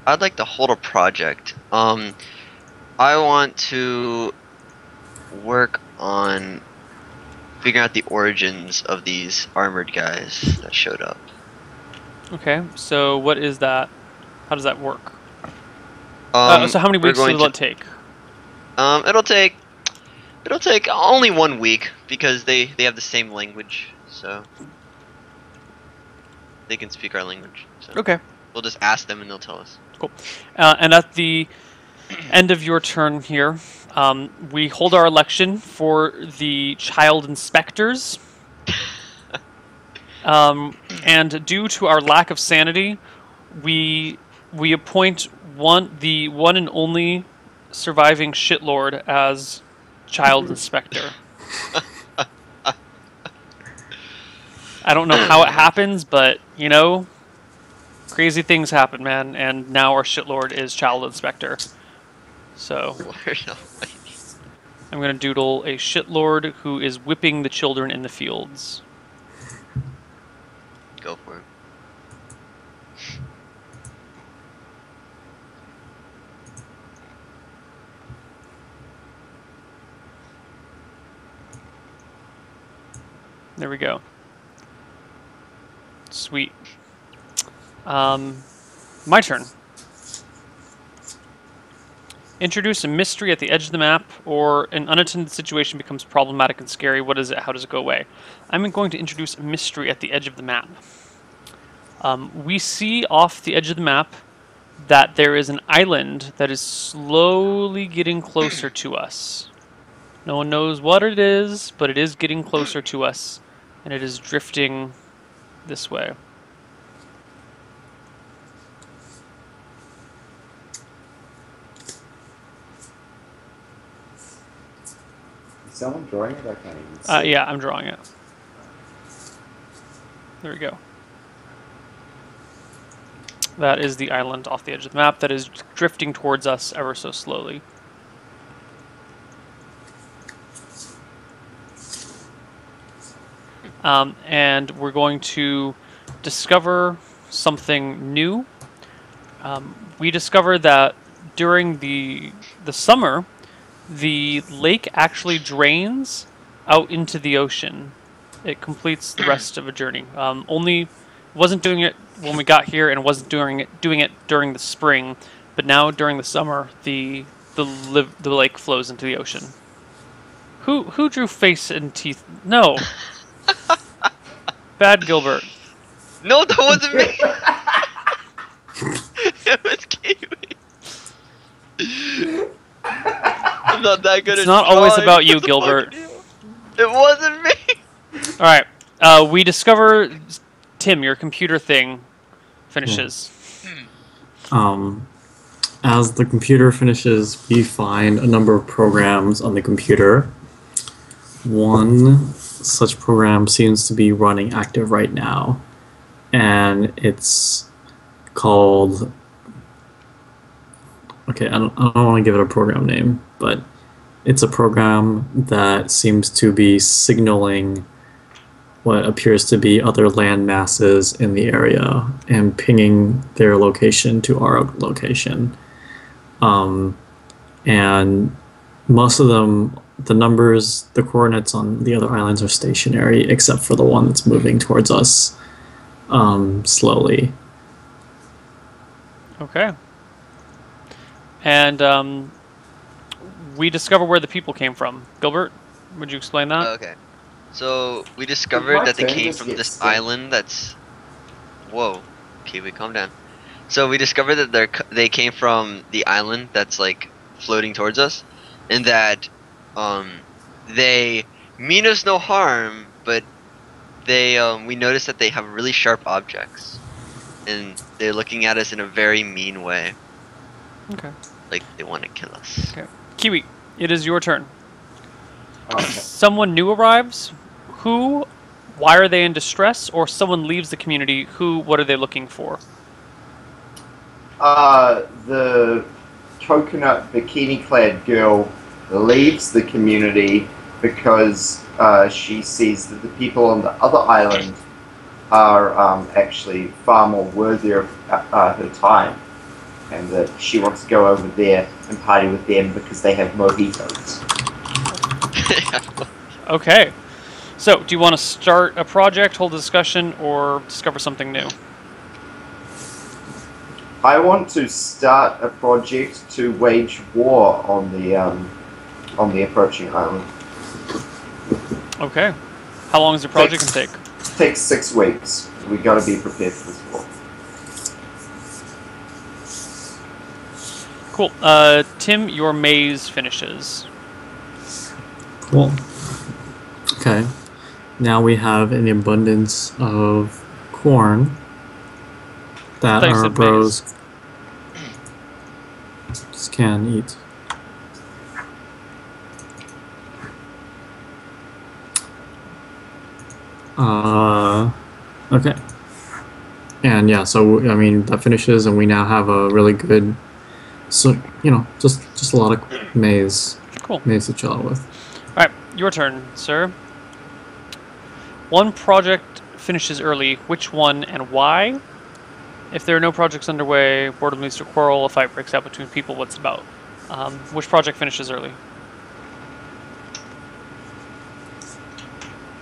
I'd like to hold a project. Um I want to work on figuring out the origins of these armored guys that showed up. Okay. So what is that? How does that work? Um, uh, so how many weeks will it take? Um, it'll take it'll take only one week because they they have the same language, so they can speak our language. So Okay. we'll just ask them and they'll tell us. Uh, and at the end of your turn here, um, we hold our election for the child inspectors. Um, and due to our lack of sanity, we we appoint one the one and only surviving shitlord as child inspector. I don't know how it happens, but you know, crazy things happen, man. And now our shitlord is child inspector. So I'm gonna doodle a shitlord who is whipping the children in the fields. Go for it. There we go. Sweet. Um, my turn. Introduce a mystery at the edge of the map, or an unattended situation becomes problematic and scary. What is it? How does it go away? I'm going to introduce a mystery at the edge of the map. Um, we see off the edge of the map that there is an island that is slowly getting closer to us. No one knows what it is, but it is getting closer to us, and it is drifting this way. Someone drawing it? I can't even see. Uh, yeah, I'm drawing it. There we go. That is the island off the edge of the map that is drifting towards us ever so slowly. Um, and we're going to discover something new. Um, we discovered that during the the summer, the lake actually drains out into the ocean. It completes the rest of a journey. Um, only wasn't doing it when we got here, and wasn't doing it doing it during the spring, but now during the summer, the the liv- the lake flows into the ocean. Who who drew face and teeth? No. Bad Gilbert. No, that wasn't me. it was Kiwi. I'm not that good It's at not always about you, Gilbert. fuck. It wasn't me. All right. Uh, we discover Tim, your computer thing finishes. Um, as the computer finishes, we find a number of programs on the computer. One such program seems to be running active right now, and it's called. Okay, I don't, I don't want to give it a program name, but it's a program that seems to be signaling what appears to be other land masses in the area and pinging their location to our location. Um, and most of them, the numbers, the coordinates on the other islands are stationary, except for the one that's moving towards us um, slowly. Okay. And um, we discover where the people came from. Gilbert, would you explain that? Okay. So we discovered that they came from this sick. island that's. Whoa, Kiwi, calm down. So we discovered that they they came from the island that's like floating towards us, and that um they mean us no harm, but they um we noticed that they have really sharp objects, and they're looking at us in a very mean way, okay. Like they want to kill us. Kiwi, it is your turn. Okay. Someone new arrives. Who? Why are they in distress? Or someone leaves the community. Who? What are they looking for? Uh, the coconut bikini clad girl leaves the community because uh, she sees that the people on the other island are um, actually far more worthy of uh, uh, her time. And that she wants to go over there and party with them because they have mojitos. Okay. So, do you want to start a project, hold a discussion, or discover something new? I want to start a project to wage war on the um, on the approaching island. Okay. How long does the project can take? takes six weeks. We got to be prepared for this war. Cool. Uh, Tim, your maze finishes. Cool. Okay. Now we have an abundance of corn that Thought you our bros just can eat. Uh, okay. And yeah, so I mean that finishes, and we now have a really good, so you know, just just a lot of maize, Cool. maize to chill out with. All right, your turn, sir. One project finishes early. Which one and why? If there are no projects underway, boredom leads to quarrel. A fight breaks out between people. What's about? Um, which project finishes early?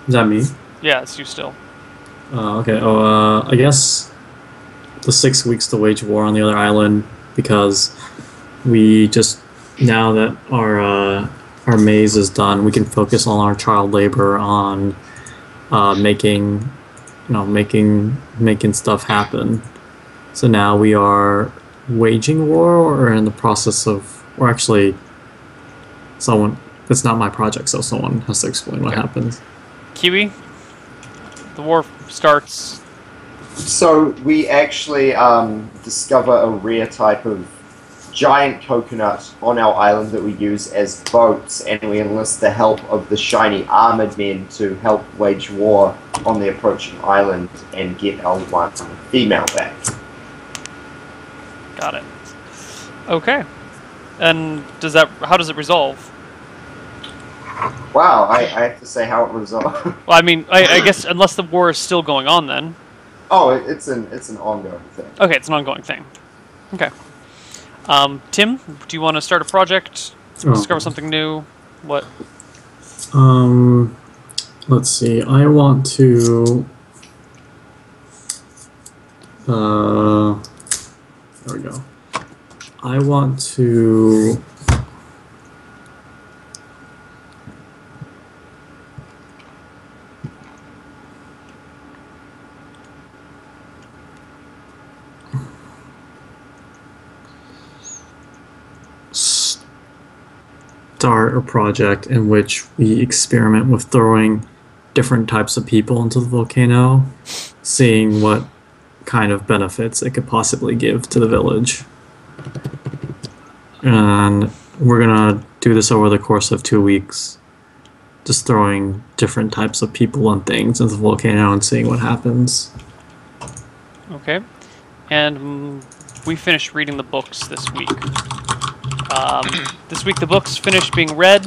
Is that me? Yeah, it's you still. Uh, okay. Oh, uh, I guess the six weeks to wage war on the other island because we just now that our uh, our maze is done, we can focus on our child labor on uh, making you know making making stuff happen. So now we are waging war or in the process of or actually someone it's not my project so someone has to explain what happens Kiwi, the war starts. So we actually um, discover a rare type of giant coconut on our island that we use as boats, and we enlist the help of the shiny armored men to help wage war on the approaching island and get our one female back. Got it. Okay. And does that? How does it resolve? Wow, I, I have to say how it resolved. Well, I mean, I, I guess unless the war is still going on, then. Oh, it, it's an it's an ongoing thing. Okay, it's an ongoing thing. Okay. Um, Tim, do you want to start a project? Oh. Discover something new? What? Um, let's see. I want to. Uh, there we go. I want to. Start a project in which we experiment with throwing different types of people into the volcano, seeing what kind of benefits it could possibly give to the village. And we're gonna do this over the course of two weeks. Just throwing different types of people and things into the volcano and seeing what happens. Okay. And mm, we finished reading the books this week. Um, this week the books finished being read,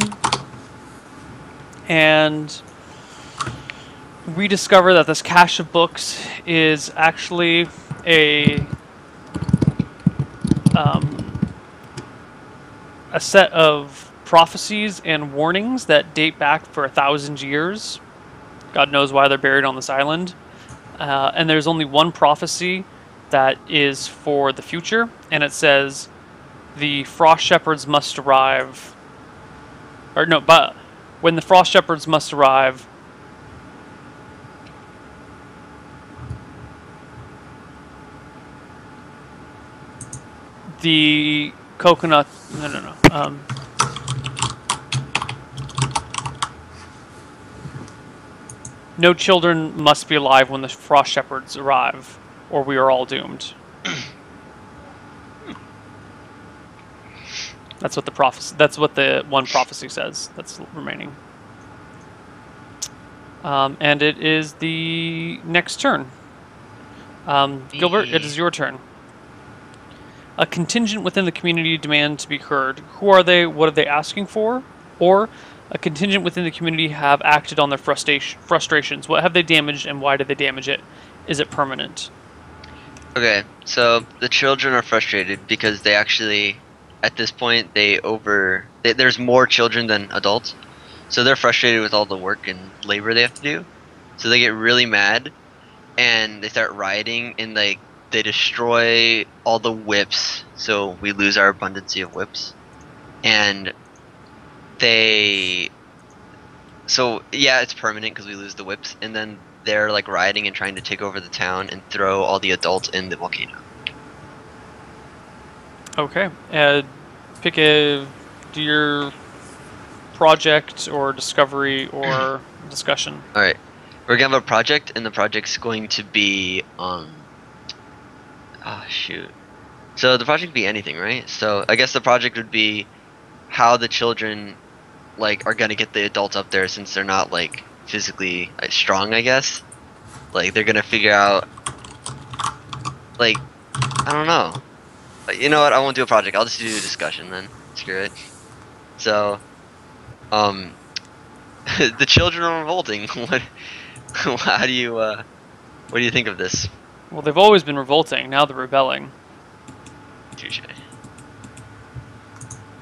and we discover that this cache of books is actually a um, a set of prophecies and warnings that date back for a thousand years. God knows why they're buried on this island. Uh, and there's only one prophecy that is for the future, and it says the frost shepherds must arrive. Or no, but when the frost shepherds must arrive, the coconut. No, no, no. Um, no children must be alive when the frost shepherds arrive, or we are all doomed. That's what the prophecy. That's what the one prophecy says. That's remaining. Um, and it is the next turn. Um, Gilbert, it is your turn. A contingent within the community demand to be heard. Who are they? What are they asking for? Or a contingent within the community have acted on their frustration, frustrations. What have they damaged, and why did they damage it? Is it permanent? Okay, so the children are frustrated because they actually, at this point, they over. They, there's more children than adults, so they're frustrated with all the work and labor they have to do. So they get really mad, and they start rioting, and like they destroy all the whips, so we lose our abundancy of whips, and they. So yeah, it's permanent because we lose the whips, and then they're like rioting and trying to take over the town and throw all the adults in the volcano. Okay. Uh, pick a do your project or discovery or discussion. All right, we're gonna have a project, and the project's going to be um. Ah shoot. So the project could be anything, right? So I guess the project would be how the children like are gonna get the adults up there since they're not like physically like, strong. I guess. Like they're gonna figure out. Like, I don't know. But you know what? I won't do a project. I'll just do a discussion then. Screw it. So, um, the children are revolting. what? How do you? Uh, what do you think of this? Well, they've always been revolting. Now they're rebelling. Touche.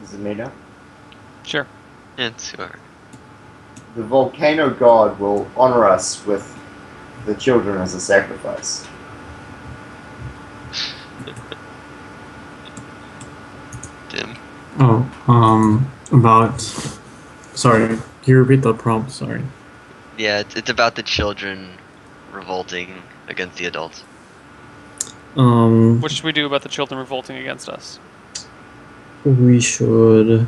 Is it me now? Sure. It's whoever. The volcano god will honor us with the children as a sacrifice. Oh, um, about. Sorry, can you repeat the prompt? Sorry. Yeah, it's, it's about the children revolting against the adults. Um, What should we do about the children revolting against us? we should.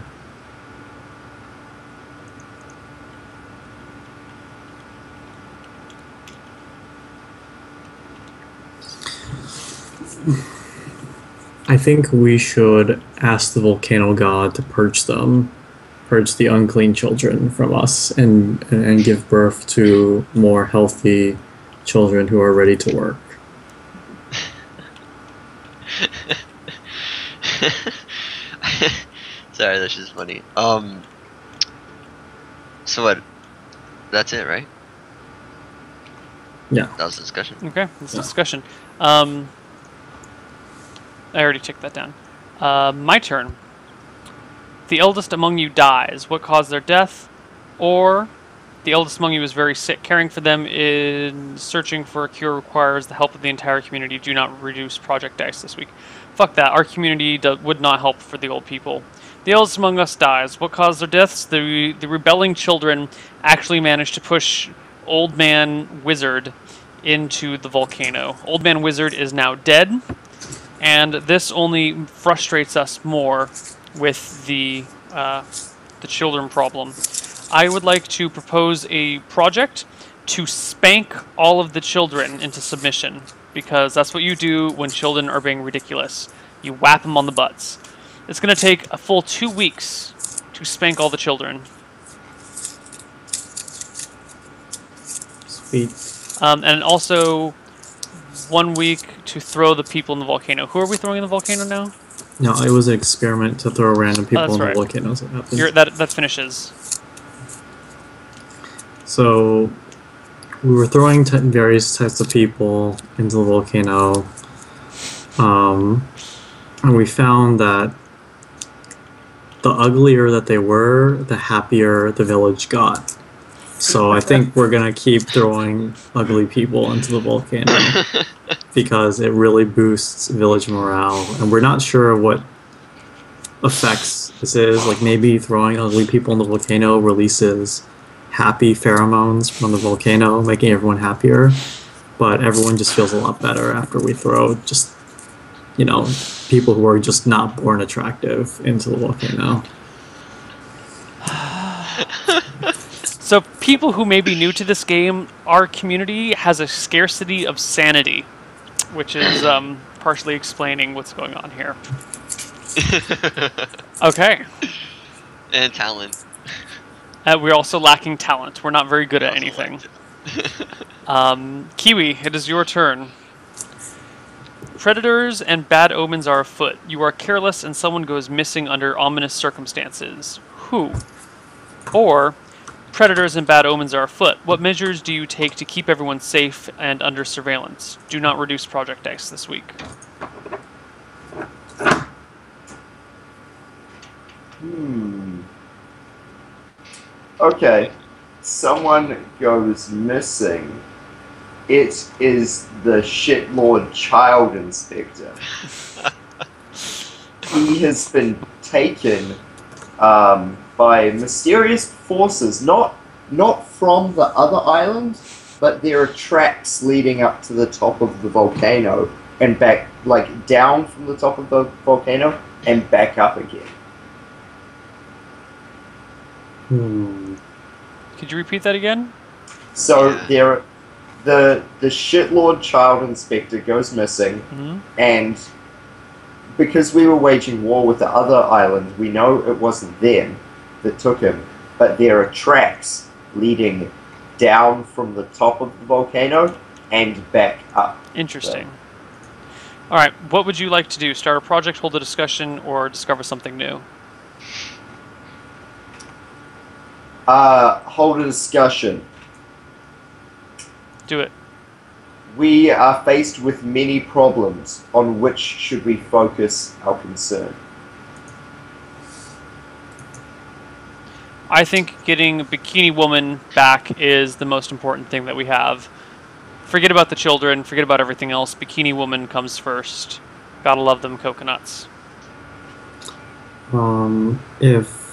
I think we should ask the volcano god to purge them, purge the unclean children from us, and and give birth to more healthy children who are ready to work. Sorry, that's just funny. Um. So what? That's it, right? Yeah. That was the discussion. Okay, this Yeah. discussion. Um, I already ticked that down. Uh, my turn. The eldest among you dies. What caused their death? Or the eldest among you is very sick. Caring for them in searching for a cure requires the help of the entire community. Do not reduce Project Dice this week. Fuck that. Our community do- would not help for the old people. The eldest among us dies. What caused their deaths? The the rebelling children actually managed to push Old Man Wizard into the volcano. Old Man Wizard is now dead, and this only frustrates us more with the uh, the children problem. I would like to propose a project to spank all of the children into submission because that's what you do when children are being ridiculous. You whap them on the butts. It's going to take a full two weeks to spank all the children. Sweet. Um, and also one week to throw the people in the volcano. Who are we throwing in the volcano now? No, it was an experiment to throw random people that's in the right. It happened. You're, that that finishes. So we were throwing t- various types of people into the volcano, um, and we found that the uglier that they were, the happier the village got. So I think we're gonna keep throwing ugly people into the volcano because it really boosts village morale, and we're not sure what effects this is. Like maybe throwing ugly people in the volcano releases happy pheromones from the volcano, making everyone happier. But everyone just feels a lot better after we throw just, you know, people who are just not born attractive into the volcano. So people who may be new to this game, our community has a scarcity of sanity, which is um, partially explaining what's going on here. Okay. and talent. Uh, we're also lacking talent. We're not very good at anything. Um, Kiwi, it is your turn. Predators and bad omens are afoot. You are careless and someone goes missing under ominous circumstances. Who? Or, predators and bad omens are afoot. What measures do you take to keep everyone safe and under surveillance? Do not reduce Project Dice this week. Hmm. Okay. Someone goes missing. It is the shitlord child inspector. he has been taken um, by mysterious forces, not not from the other island, but there are tracks leading up to the top of the volcano and back, like down from the top of the volcano and back up again. Hmm. Could you repeat that again? So there, the the shitlord child inspector goes missing, hmm and because we were waging war with the other island, we know it wasn't them that took him, but there are tracks leading down from the top of the volcano and back up. Interesting. All right, what would you like to do? Start a project, hold a discussion, or discover something new? Uh, hold a discussion. Do it. We are faced with many problems. On which should we focus our concern? I think getting Bikini Woman back is the most important thing that we have. Forget about the children, forget about everything else. Bikini Woman comes first. Gotta love them coconuts. Um, if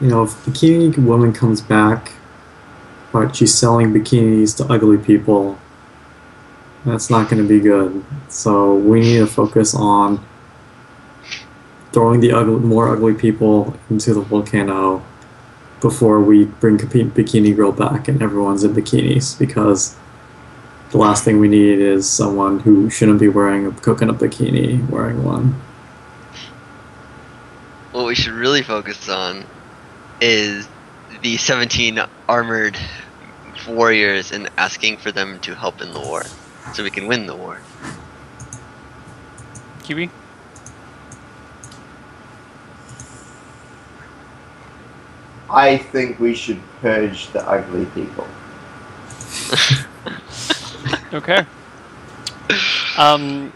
you know, if bikini woman comes back, but she's selling bikinis to ugly people, that's not going to be good. So we need to focus on throwing the ugly, more ugly people into the volcano before we bring Bikini Girl back and everyone's in bikinis because the last thing we need is someone who shouldn't be wearing a coconut bikini wearing one. What we should really focus on is the 17 armored warriors and asking for them to help in the war so we can win the war. Kiwi? I think we should purge the ugly people. Okay. Um,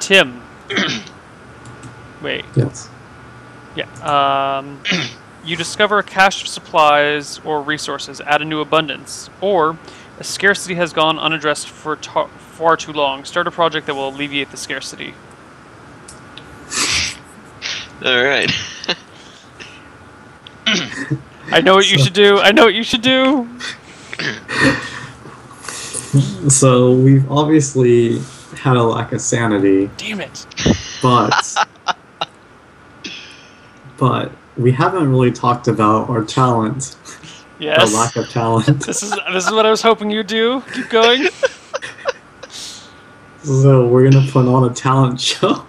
Tim. Wait. Yes. Yeah. Um, you discover a cache of supplies or resources at a new abundance, or a scarcity has gone unaddressed for ta- far too long. Start a project that will alleviate the scarcity. All right. I know what you should do. I know what you should do. So we've obviously had a lack of sanity, Damn it. but but we haven't really talked about our talent, Yes. our lack of talent. This is this is what I was hoping you'd do. Keep going. So we're gonna put on a talent show,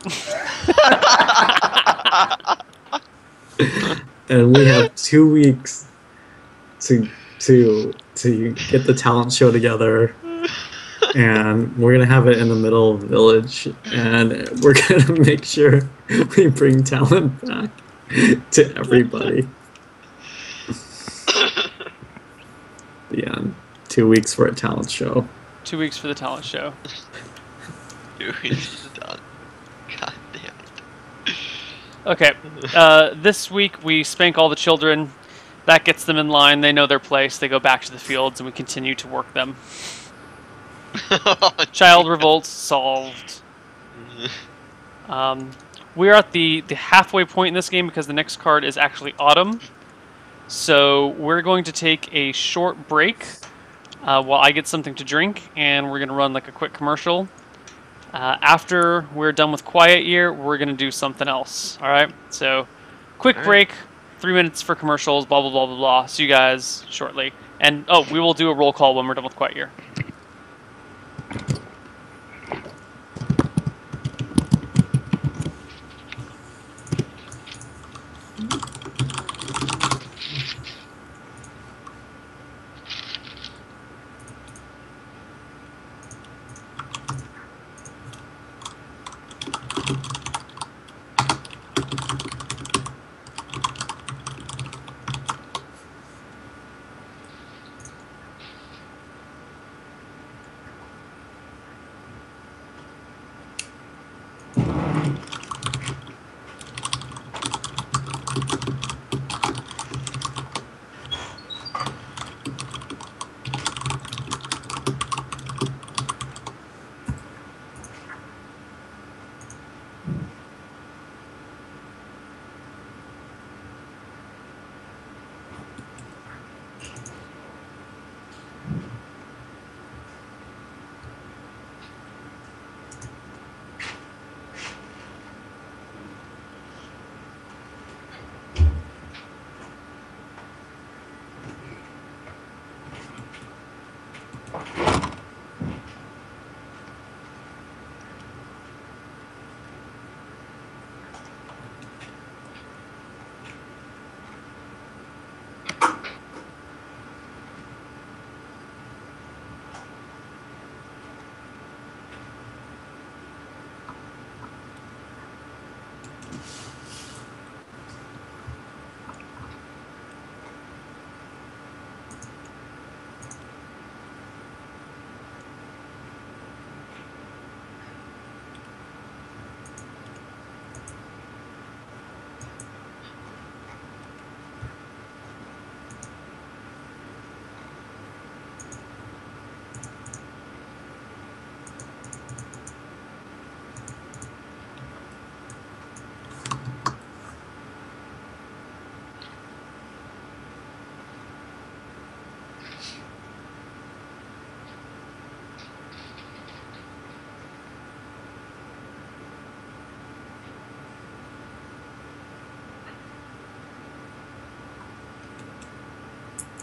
and we have two weeks to to to get the talent show together. And we're gonna have it in the middle of the village, and we're gonna make sure we bring talent back to everybody. yeah. Two weeks for a talent show. Two weeks for the talent show. Dude, he's done. God damn it. Okay. Uh, this week we spank all the children. That gets them in line. They know their place. They go back to the fields, and we continue to work them. Child revolt solved. Um, we are at the, the halfway point in this game because the next card is actually autumn. So we're going to take a short break uh, while I get something to drink, and we're going to run like a quick commercial. Uh, after we're done with Quiet Year, we're going to do something else. All right? So quick right. break, three minutes for commercials, blah, blah, blah, blah, blah. See you guys shortly. And oh, we will do a roll call when we're done with Quiet Year.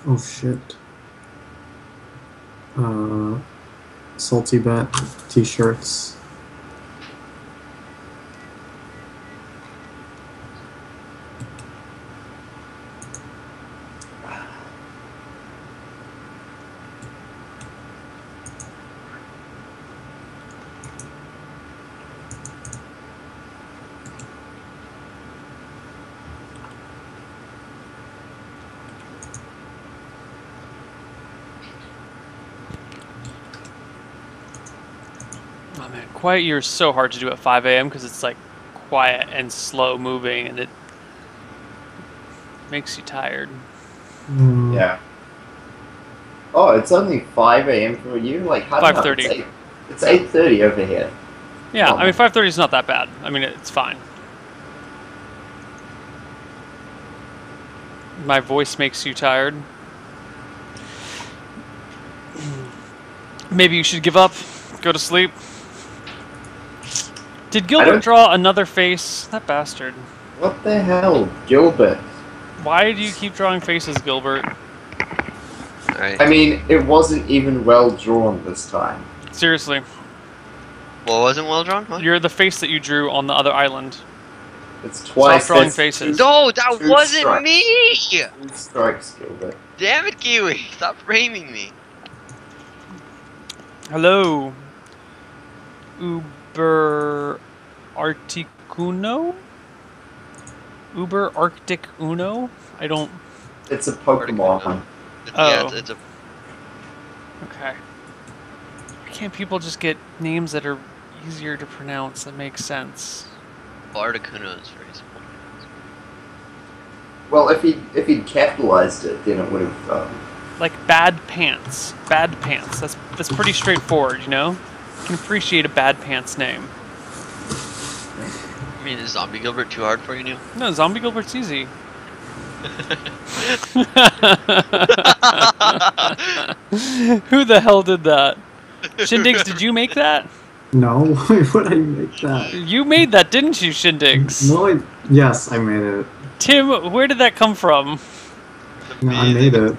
Oh shit. Uh, salty bat t-shirts. Quiet Year is so hard to do at 5 a.m. because it's like quiet and slow moving, and it makes you tired. Hmm. Yeah. Oh, it's only 5 a.m. for you? Like, how 5:30. It's 8.30 over here. Yeah, Oh. I mean 5:30 is not that bad. I mean it's fine. My voice makes you tired. Maybe you should give up, go to sleep. Did Gilbert draw another face? That bastard. What the hell, Gilbert? Why do you keep drawing faces, Gilbert? Alright. I mean, it wasn't even well drawn this time. Seriously, Well, wasn't well drawn? What? you're the face that you drew on the other island. It's twice. drawing faces. Two, No, that Two wasn't strikes. me! two strikes, Gilbert. Damn it, Kiwi! Stop framing me. Hello, Uber Articuno? Uber Arctic Uno? I don't. It's a Pokemon. It's, Yeah, Oh. it's, it's a Okay. Why can't people just get names that are easier to pronounce that make sense? Articuno is very simple. Well, if he if he'd capitalized it, then it would have. Um, Like bad pants. Bad pants. That's that's pretty straightforward, you know? You can appreciate a bad pants name. I mean, is Zombie Gilbert too hard for you, Neal? No, Zombie Gilbert's easy. Who the hell did that? Shindigs, did you make that? No, why would I make that? You made that, didn't you, Shindigs? No, I, yes, I made it. Tim, where did that come from? No, I made it.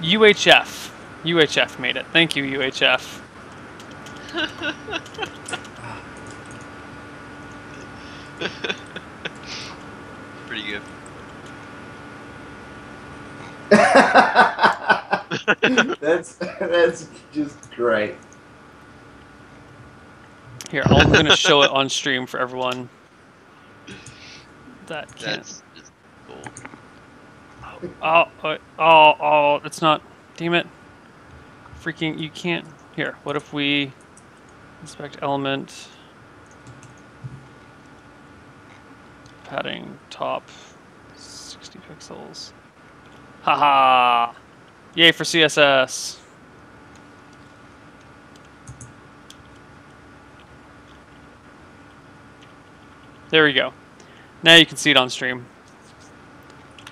UHF. UHF made it. Thank you, UHF. Pretty good. that's that's just great. Here, I'm gonna show it on stream for everyone. That can't. That's just cool. Oh, oh, oh, oh, it's not. Damn it. Freaking, you can't. Here, what if we inspect element, padding top, 60 pixels. Haha! Yay for CSS. There we go. Now you can see it on stream.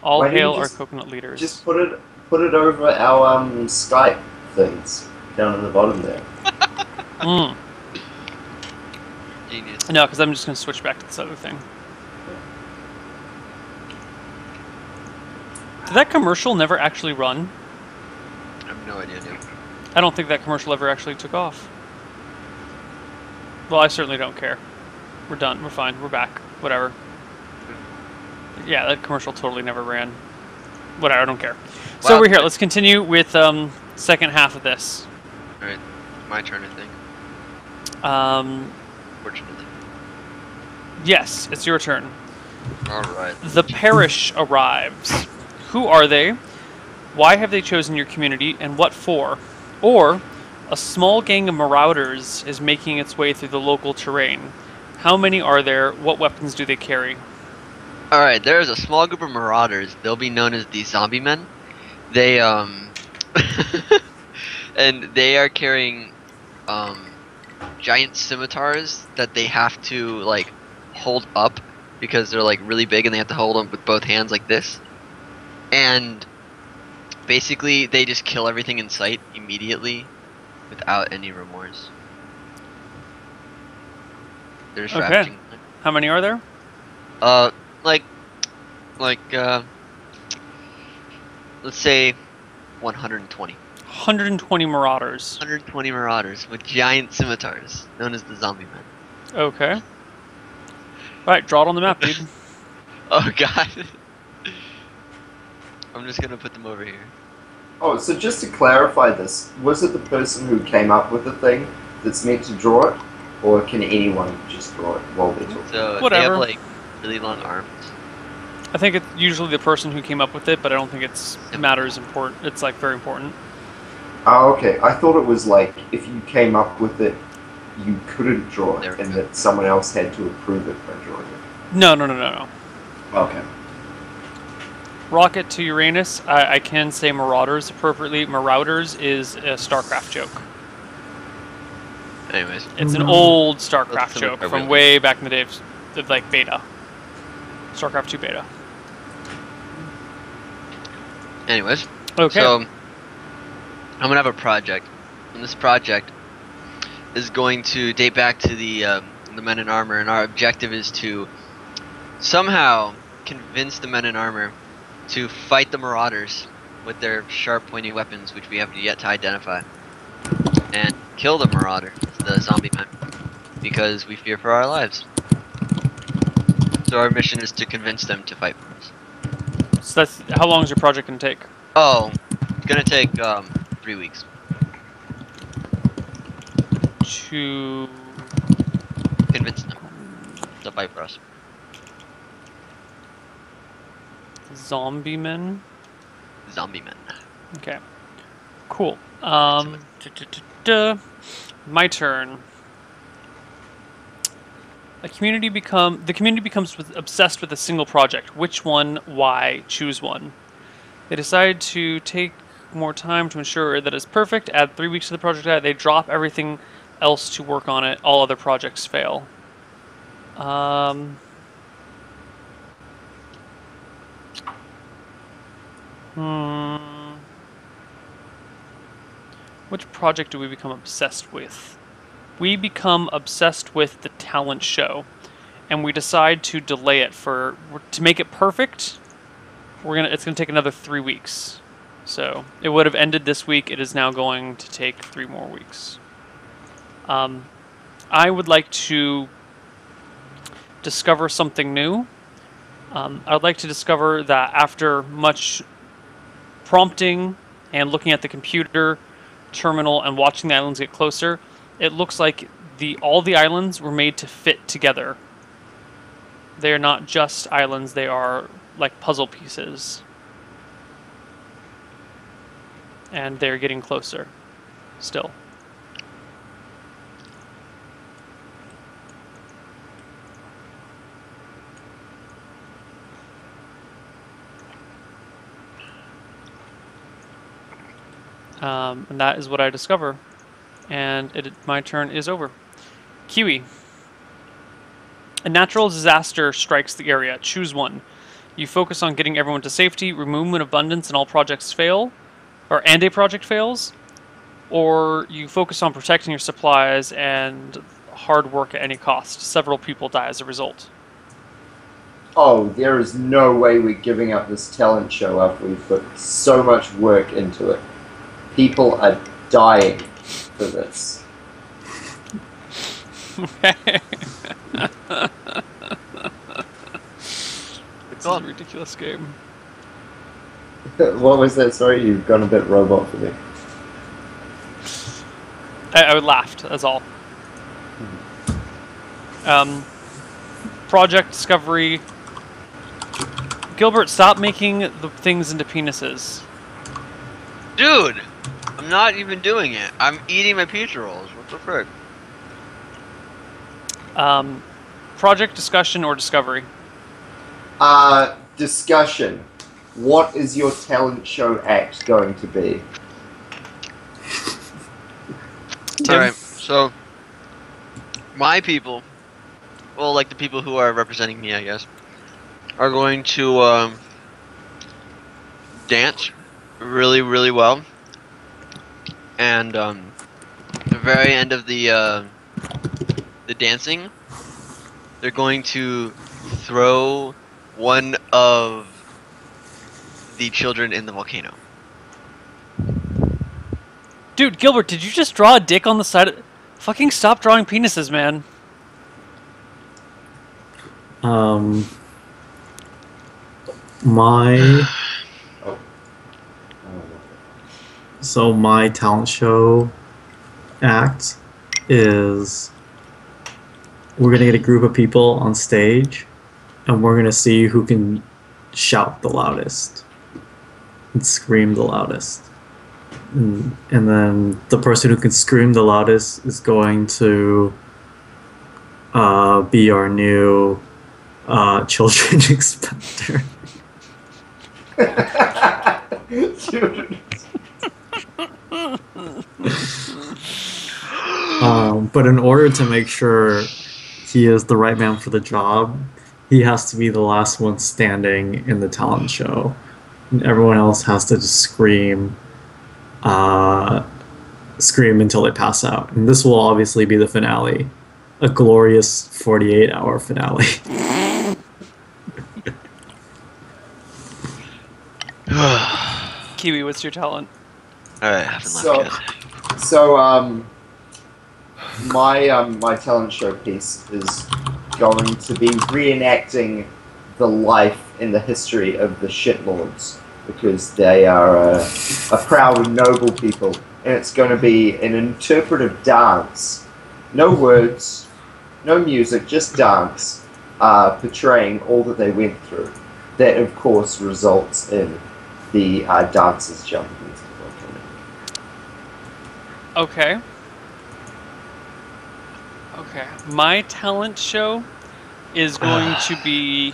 All Why hail you our coconut leaders. Just put it put it over our um, Skype things down at the bottom there. Mm. Genius. No, because I'm just going to switch back to this other thing. Did that commercial never actually run? I have no idea, Neal. I don't think that commercial ever actually took off. Well, I certainly don't care. We're done. We're fine. We're back. Whatever. Yeah, that commercial totally never ran. Whatever. I don't care. So we're here. Let's continue with um second half of this. Alright, my turn, I think. Um, Fortunately. yes, it's your turn. Alright. The parish arrives. Who are they? Why have they chosen your community, and what for? Or, a small gang of marauders is making its way through the local terrain. How many are there? What weapons do they carry? Alright, there is a small group of marauders. They'll be known as the zombie men. They, um. and they are carrying, um. Giant scimitars that they have to, like, hold up because they're, like, really big and they have to hold them with both hands like this. And basically, they just kill everything in sight immediately without any remorse. They're just Okay. How many are there? Uh, like, like, uh, let's say 120. 120 marauders. 120 marauders with giant scimitars, known as the zombie men. Okay. Alright, draw it on the map, dude. Oh god. I'm just gonna put them over here. Oh, so just to clarify this, was it the person who came up with the thing that's meant to draw it, or can anyone just draw it while they're talking? So they have like really long arms. I think it's usually the person who came up with it, but I don't think it's matters important. It's like very important. Oh, okay. I thought it was like if you came up with it you couldn't draw it and go. that someone else had to approve it by drawing it. No, no, no, no, no. Okay. Rocket to Uranus. I, I can say Marauders appropriately. Marauders is a StarCraft joke. Anyways, It's an old StarCraft joke from wheel. way back in the days of like beta. StarCraft 2 beta. anyways. Okay. So I'm gonna have a project, and this project is going to date back to the um, the men in armor, and our objective is to somehow convince the men in armor to fight the marauders with their sharp, pointy weapons, which we have yet to identify, and kill the marauder, the zombie men, because we fear for our lives. So our mission is to convince them to fight for us. so that's how long is your project gonna take? Oh, it's gonna take um, three weeks. To Convince them to fight for us. Zombie men. Zombie men. Okay. Cool. Um, duh, duh, duh, duh. my turn. A community become the community becomes with, obsessed with a single project. Which one? Why? Choose one. They decide to take more time to ensure that it's perfect. Add three weeks to the project. They drop everything else to work on it. All other projects fail. Um. Hmm. Which project do we become obsessed with? We become obsessed with the talent show, and we decide to delay it for to make it perfect. We're gonna. It's gonna take another three weeks. So it would have ended this week. It is now going to take three more weeks. Um, I would like to discover something new. Um, I would like to discover that after much prompting and looking at the computer terminal and watching the islands get closer, it looks like the all the islands were made to fit together. They are not just islands; they are like puzzle pieces, and they're getting closer. Still. Um, and that is what I discover. And it, my turn is over. Kiwi. A natural disaster strikes the area. Choose one. You focus on getting everyone to safety, remove when abundance and all projects fail, or and a project fails, or you focus on protecting your supplies and hard work at any cost. Several people die as a result. Oh, there is no way we're giving up this talent show after we've put so much work into it. People are dying for this. it's is a ridiculous game. what was that? Sorry, you've gone a bit robot for me. I, I laughed. That's all. Um, project discovery. Gilbert, stop making the things into penises. Dude! I'm not even doing it. I'm eating my pizza rolls. What the frick? Um, project discussion or discovery. Uh, discussion. What is your talent show act going to be? Alright, so my people, well, like the people who are representing me, I guess, are going to um, dance really, really well. And um, the very end of the uh, the dancing, they're going to throw one of the children in the volcano. Dude, Gilbert, did you just draw a dick on the side of... Fucking stop drawing penises, man. Um, my Oh. So my talent show act is we're gonna get a group of people on stage, and we're gonna see who can shout the loudest and scream the loudest. and, and then the person who can scream the loudest is going to uh, be our new uh, children inspector. Um, but in order to make sure he is the right man for the job, he has to be the last one standing in the talent show. And everyone else has to just scream, uh, scream until they pass out. And this will obviously be the finale, a glorious 48 hour finale. Kiwi, what's your talent? Haven't So- left yet. So, um, my um, my talent showpiece is going to be reenacting the life and the history of the shitlords because they are a, a proud and noble people, and it's going to be an interpretive dance, no words, no music, just dance, uh, portraying all that they went through. That, of course, results in the uh, dancers jumping into the volcano. Okay. Okay. My talent show is going to be.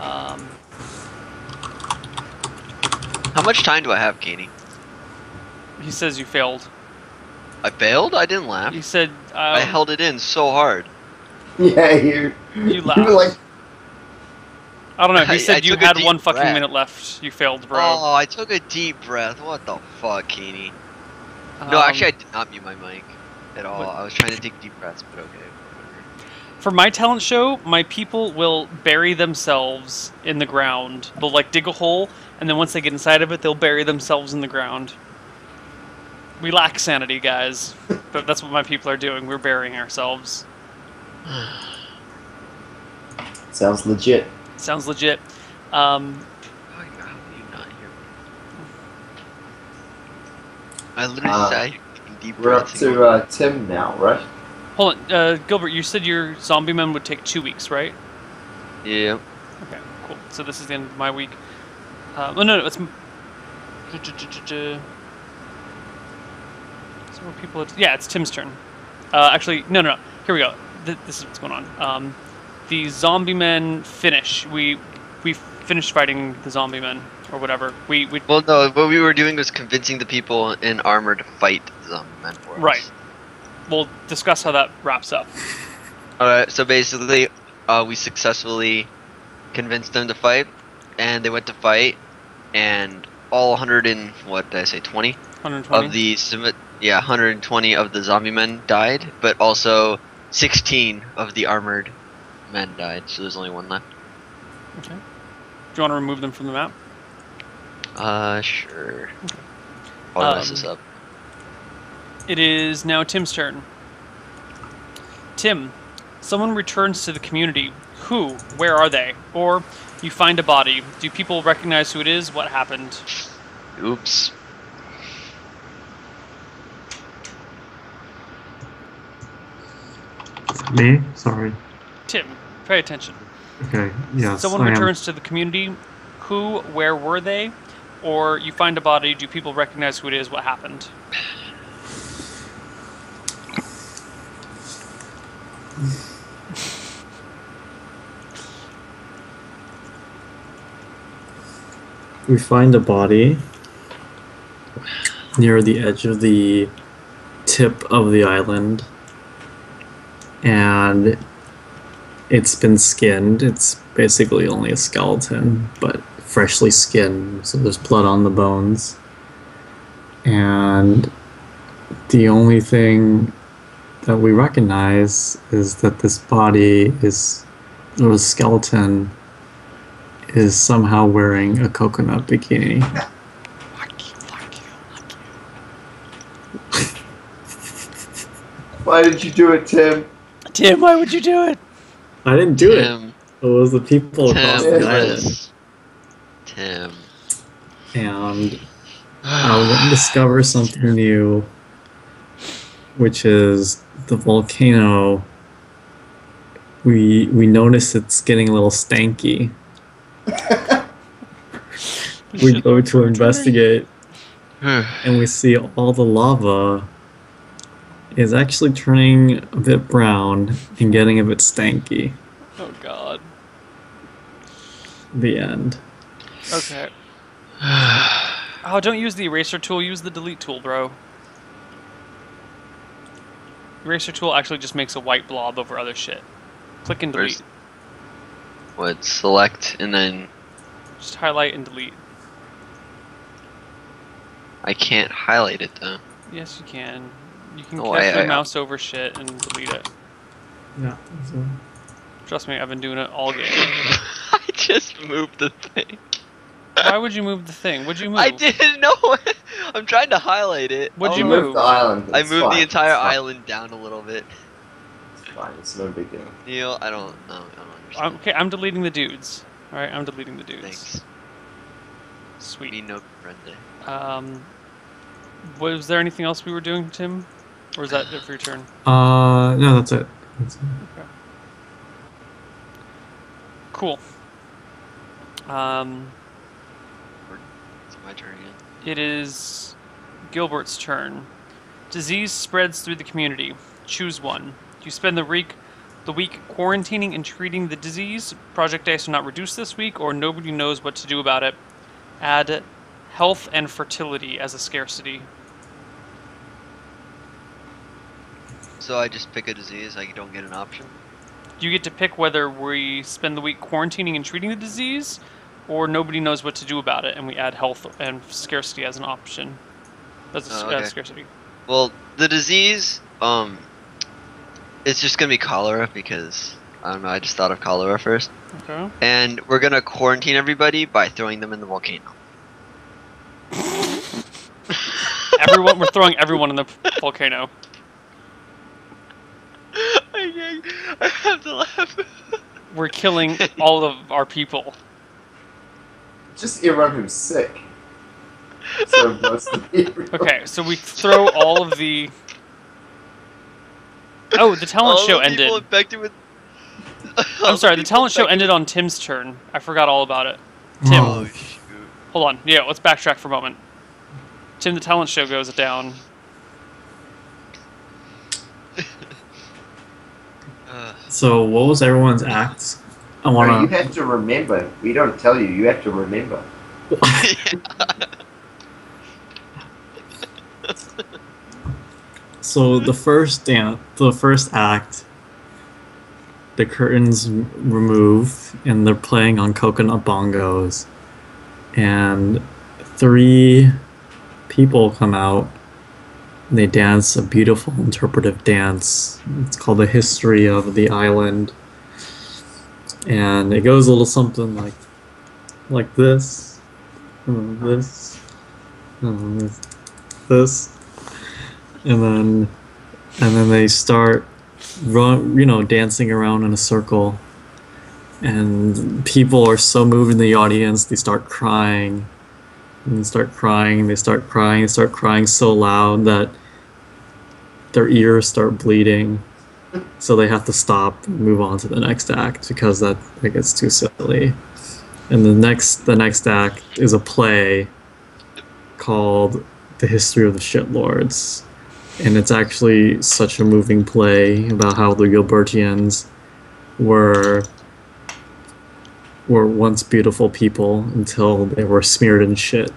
Um, How much time do I have, Katie? he says you failed. I failed? I didn't laugh. He said. Uh, I held it in so hard. Yeah, you. You You laughed. were like, I don't know. He said I you had deep one fucking breath. minute left. You failed, bro. Oh, I took a deep breath. What the fuck, Katie? No, Um, actually, I did not mute my mic at all. what- I was trying to take deep breaths, but okay. For my talent show, my people will bury themselves in the ground. They'll like dig a hole, and then once they get inside of it, they'll bury themselves in the ground. We lack sanity, guys. but that's what my people are doing. We're burying ourselves. sounds legit. Sounds legit. Um, How are you- how are you not here? I literally Uh, sat here deep We're up to uh, Tim now, right? hold on, uh, Gilbert. You said your zombie men would take two weeks, right? yeah. Okay, cool. So this is the end of my week. Uh, oh, no, no, it's. m- So more people. It's, yeah, it's Tim's turn. Uh, actually, no, no, no. Here we go. Th- this is what's going on. Um, the zombie men finish. We we finished fighting the zombie men or whatever. We we Well, no, what we were doing was convincing the people in armor to fight the zombie men for us. Right. will discuss how that wraps up. Alright, so basically, uh, we successfully convinced them to fight, and they went to fight, and all 100 and, what did I say, 20? 120. of the yeah 120 of the zombie men died but also 16 of the armored men died so there's only one left okay. Do you want to remove them from the map? Uh sure I'll mess Um, this up It is now Tim's turn. Tim, someone returns to the community. Who? Where are they? Or you find a body. Do people recognize who it is? What happened? oops Me? Sorry. Tim, pay attention. Okay. Yes. someone I am. returns to the community. Who? Where were they? Or you find a body. Do people recognize who it is? What happened? We find a body near the edge of the tip of the island, and it's been skinned. It's basically only a skeleton, but freshly skinned, so there's blood on the bones. And the only thing that we recognize is that this body is, or the skeleton is somehow wearing a coconut bikini. Fuck you, fuck you, fuck Why did you do it, Tim? Tim, why would you do it? I didn't do it. tim It was the people across the island. Was- tim And I went and discover something new, which is the volcano. We we notice it's getting a little stanky. We go to investigate, and we see all the lava is actually turning a bit brown and getting a bit stanky. Oh god. The end. Okay. Oh, don't use the eraser tool. Use the delete tool, bro. Eraser tool actually just makes a white blob over other shit. Click and delete. What? Select and then Just highlight and delete. I can't highlight it though. Yes, you can. You can Oh, cast I- your I- mouse over shit and delete it. Yeah. Trust me, I've been doing it all game. I just moved the thing. Why would you move the thing? What'd you move? I didn't know. it. I'm trying to highlight it. What'd you I'll move? the island. I moved fine, the entire island down a little bit. It's fine. It's no big deal. Neal, I don't. I don't, I don't understand. I'm, okay, I'm deleting the dudes. All right, I'm deleting the dudes. Thanks. Me Sweet. no friende. Um, was there anything else we were doing, Tim? Or is that it for your turn? Uh, no, that's it. That's it. Cool. Um, It's my turn again. It is Gilbert's turn. Disease spreads through the community. Choose one. Do you spend the week, the week quarantining and treating the disease? Project Dice will not reduce this week, or nobody knows what to do about it. Add health and fertility as a scarcity. So I just pick a disease. I don't get an option. You get to pick whether we spend the week quarantining and treating the disease, or nobody knows what to do about it, and we add health and scarcity as an option. That's a Oh, uh, okay. scarcity. Well, the disease, um, it's just gonna be cholera because I don't know. I just thought of cholera first, Okay. and we're gonna quarantine everybody by throwing them in the volcano. Everyone, we're throwing everyone in the volcano. I, I have to laugh. We're killing all of our people. Just everyone who's sick. So most of the. Okay, so we throw all of the. Oh, the talent All show the ended. infected with. I'm sorry, the talent show ended on Tim's turn. I forgot all about it. Tim, Oh shoot. hold on. Yeah, let's backtrack for a moment. Tim, the talent show goes down. Uh, So, what was everyone's act? I want you have to remember. We don't tell you. You have to remember. So the first dance, the first act, the curtains remove and they're playing on coconut bongos, and three people come out. And they dance a beautiful interpretive dance. It's called the history of the island, and it goes a little something like, like this, and this, and this, and then and then they start run you know dancing around in a circle. And people are so moved in the audience they start crying. And they start crying they start crying they start crying so loud that their ears start bleeding so they have to stop and move on to the next act because that, that gets too silly and the next the next act is a play called the history of the shitlords and it's actually such a moving play about how the Gilbertians were were once beautiful people until they were smeared in shit.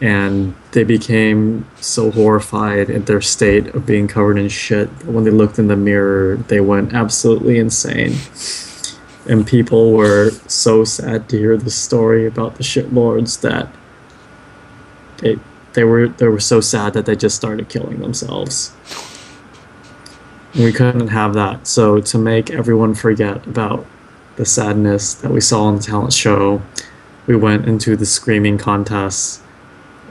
And they became so horrified at their state of being covered in shit that when they looked in the mirror, they went absolutely insane. And people were so sad to hear the story about the shitlords that they they were they were so sad that they just started killing themselves. We couldn't have that. So to make everyone forget about the sadness that we saw on the talent show, we went into the screaming contest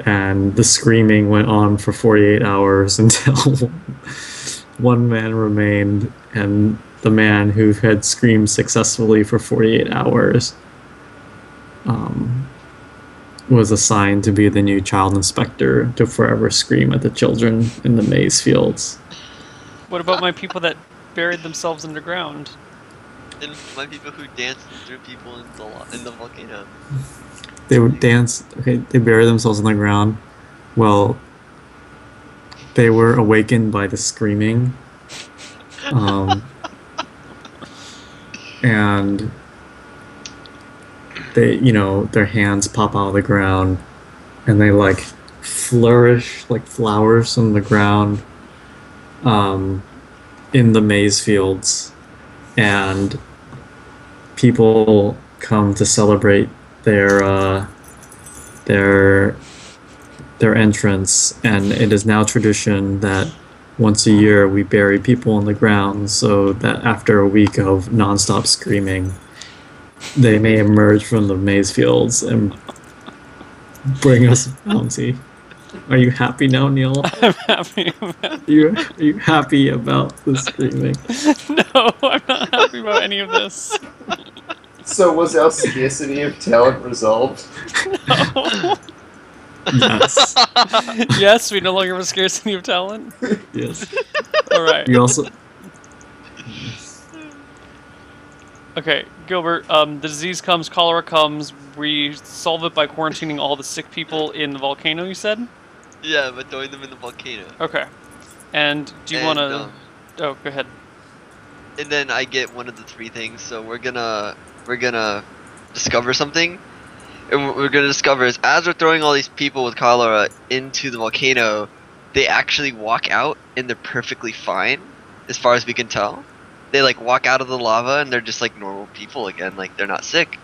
and the screaming went on for 48 hours until one man remained and the man who had screamed successfully for 48 hours um, was assigned to be the new child inspector to forever scream at the children in the maize fields. What about my people that buried themselves underground? and my people who danced and threw people in the in the volcano. They would dance. Okay, they bury themselves on the ground. well, they were awakened by the screaming. Um, and they, you know, their hands pop out of the ground and they like flourish like flowers on the ground um, in the maize fields. And people come to celebrate their uh, their their entrance, and it is now tradition that once a year we bury people on the ground so that after a week of nonstop screaming, they may emerge from the maize fields and bring us bounty. Are you happy now, Neal? I'm happy about Are you, are you happy about the screaming? No, I'm not happy about any of this. So was our scarcity of talent resolved? No. Yes. yes, we no longer have a scarcity of talent. Yes. Alright. We also Okay, Gilbert, um, the disease comes, cholera comes, we solve it by quarantining all the sick people in the volcano, you said? Yeah, but throwing them in the volcano. Okay. And do you And, want to... um, oh, go ahead. and then I get one of the three things. So we're gonna we're gonna discover something, and what we're gonna discover is as we're throwing all these people with cholera into the volcano, they actually walk out and they're perfectly fine, as far as we can tell. They like walk out of the lava and they're just like normal people again, like they're not sick.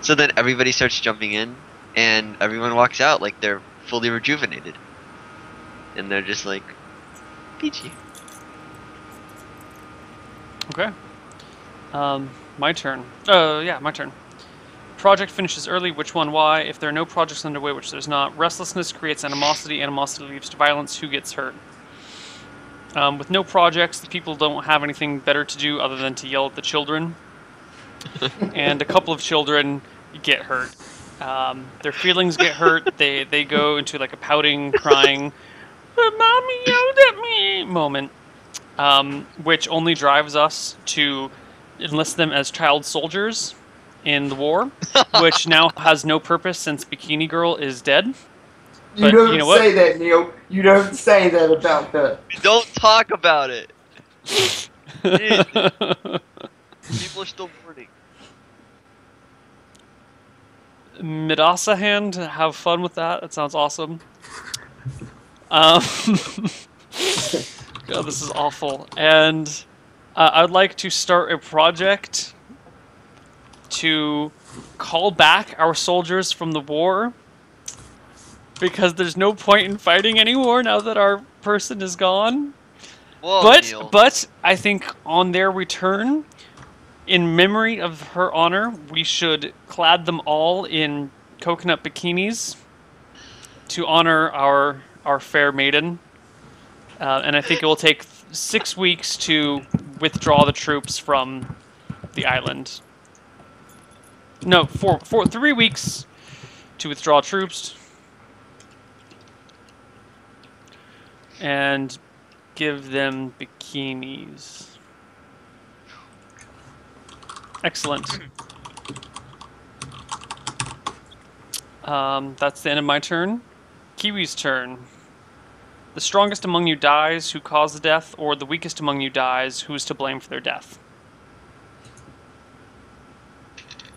So then everybody starts jumping in, and everyone walks out like they're fully rejuvenated, and they're just like peachy. Okay. Um, my turn. Uh, yeah, my turn. Project finishes early. Which one? Why? If there are no projects underway, which there's not, restlessness creates animosity. Animosity leads to violence. Who gets hurt? Um, with no projects, the people don't have anything better to do other than to yell at the children. and a couple of children get hurt. Um, their feelings get hurt. They they go into like a pouting, crying, "But mommy yelled at me" moment um, which only drives us to enlist them as child soldiers in the war, which now has no purpose since Bikini Girl is dead. You But don't you know what? say that, Neal. You don't say that about that. Don't talk about it. People are still mourning. Midasa hand, have fun with that. That sounds awesome. Um, God, this is awful. And uh, I'd like to start a project to call back our soldiers from the war because there's no point in fighting anymore now that our person is gone. Whoa, but but I think on their return, in memory of her honor, we should clad them all in coconut bikinis to honor our our fair maiden. Uh, and I think it will take six weeks to withdraw the troops from the island. No, four, four, three weeks to withdraw troops. And give them bikinis. Excellent. Um, that's the end of my turn. Kiwi's turn. The strongest among you dies, who caused the death, or the weakest among you dies, who is to blame for their death.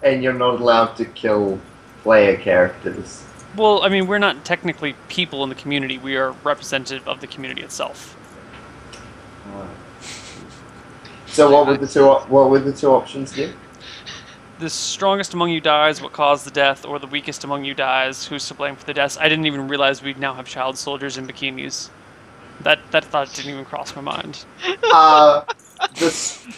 And you're not allowed to kill player characters. Well, I mean, we're not technically people in the community. We are representative of the community itself. So what would the two what would the two options be? The strongest among you dies, what caused the death, or the weakest among you dies, who's to blame for the deaths. I didn't even realize we now have child soldiers in bikinis. That that thought didn't even cross my mind. Uh, the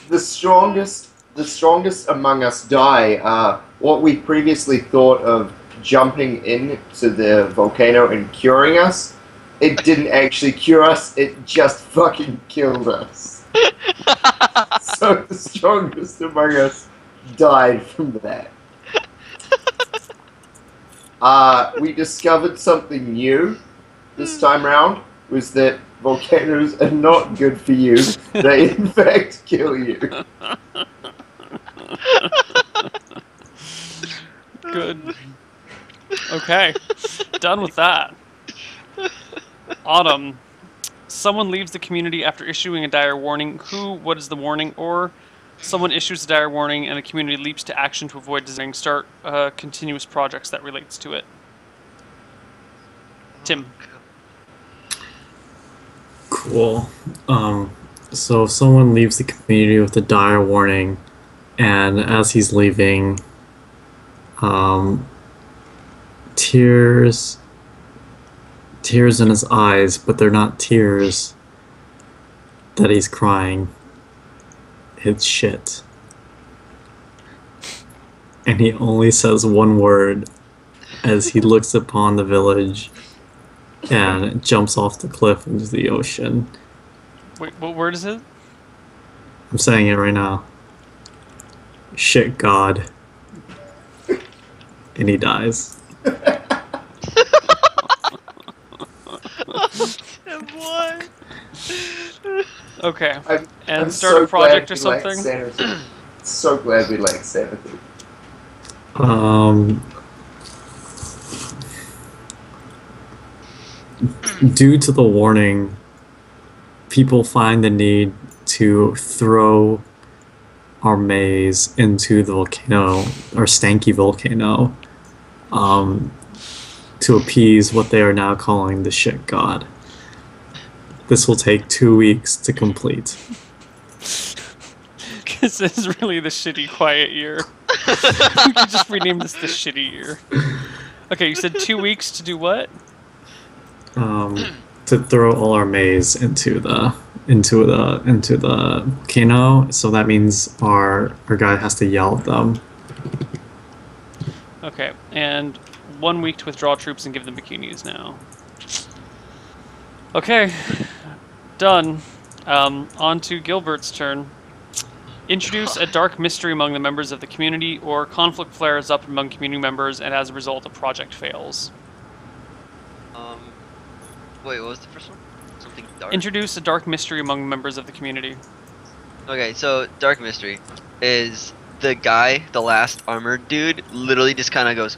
the strongest the strongest among us die. Uh, what we previously thought of jumping into the volcano and curing us, it didn't actually cure us. It just fucking killed us. so the strongest among us died from that. Uh, we discovered something new this time round. Was that volcanoes are not good for you? They in fact kill you. Good. Okay, done with that. Autumn. Someone leaves the community after issuing a dire warning. Who? What is the warning? Or someone issues a dire warning and the community leaps to action to avoid designing start uh, continuous projects that relates to it. Tim. Cool. Um, so if someone leaves the community with a dire warning, and as he's leaving, um, tears, tears in his eyes, but they're not tears that he's crying. It's shit. And he only says one word as he looks upon the village and jumps off the cliff into the ocean. Wait, what word is it? I'm saying it right now. Shit God. And he dies. Boy. Okay. I'm, And I'm start so a project glad or something? sanity. so glad we lack sanity. Um, due to the warning, people find the need to throw our maize into the volcano, our stanky volcano, um, to appease what they are now calling the shit god. This will take two weeks to complete. this is really the shitty quiet year. you could just rename this the shitty year. Okay, you said two weeks to do what? um, to throw all our maize into the into the into the volcano. So that means our our guy has to yell at them. Okay, and one week to withdraw troops and give them bikinis now. Okay, done. Um, on to Gilbert's turn. Introduce a dark mystery among the members of the community, or conflict flares up among community members, and as a result, a project fails. Um, wait, what was the first one? Something dark. Introduce a dark mystery among members of the community. okay, so dark mystery is the guy, the last armored dude, literally just kind of goes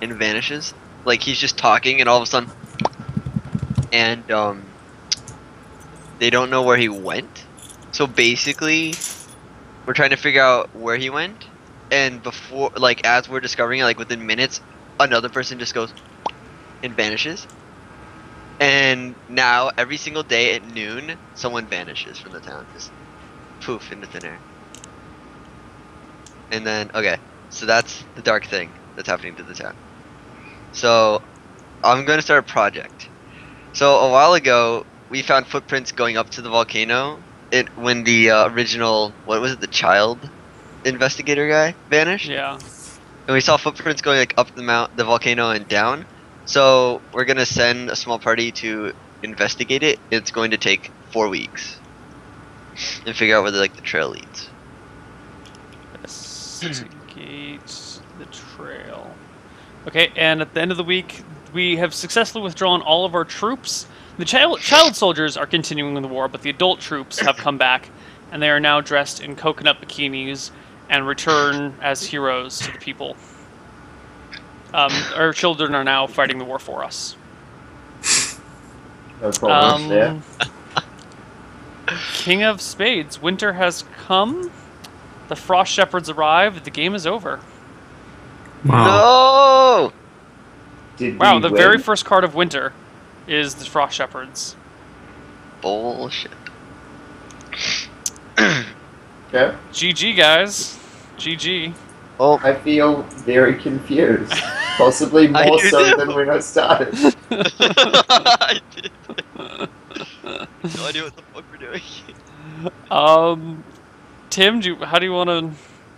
and vanishes. Like he's just talking, and all of a sudden, and um, they don't know where he went. So basically, we're trying to figure out where he went, and before, like, as we're discovering it, like within minutes, another person just goes and vanishes. And now, every single day at noon, someone vanishes from the town. Just poof into thin air. And then, okay, so that's the dark thing that's happening to the town. So, I'm going to start a project. So, a while ago, we found footprints going up to the volcano. It when the uh, original, what was it, the child investigator guy vanished Yeah. and we saw footprints going like up the mount, the volcano, and down. So we're gonna send a small party to investigate it. It's going to take four weeks and figure out where the, like the trail leads. Investigate the trail. Okay, and at the end of the week, we have successfully withdrawn all of our troops. The child, child soldiers are continuing the war, but the adult troops have come back, and they are now dressed in coconut bikinis and return as heroes to the people. Um, our children are now fighting the war for us. No problem there. Um, King of Spades, winter has come. The Frost Shepherds arrived. The game is over. Wow. No! Did Wow, the win? very first card of winter is the Frost Shepherds. Bullshit. Okay. GG, guys. GG. Oh, I feel very confused. Possibly more so too. than when I started. I did. no idea what the fuck we're doing. Um, Tim, do you, how do you want to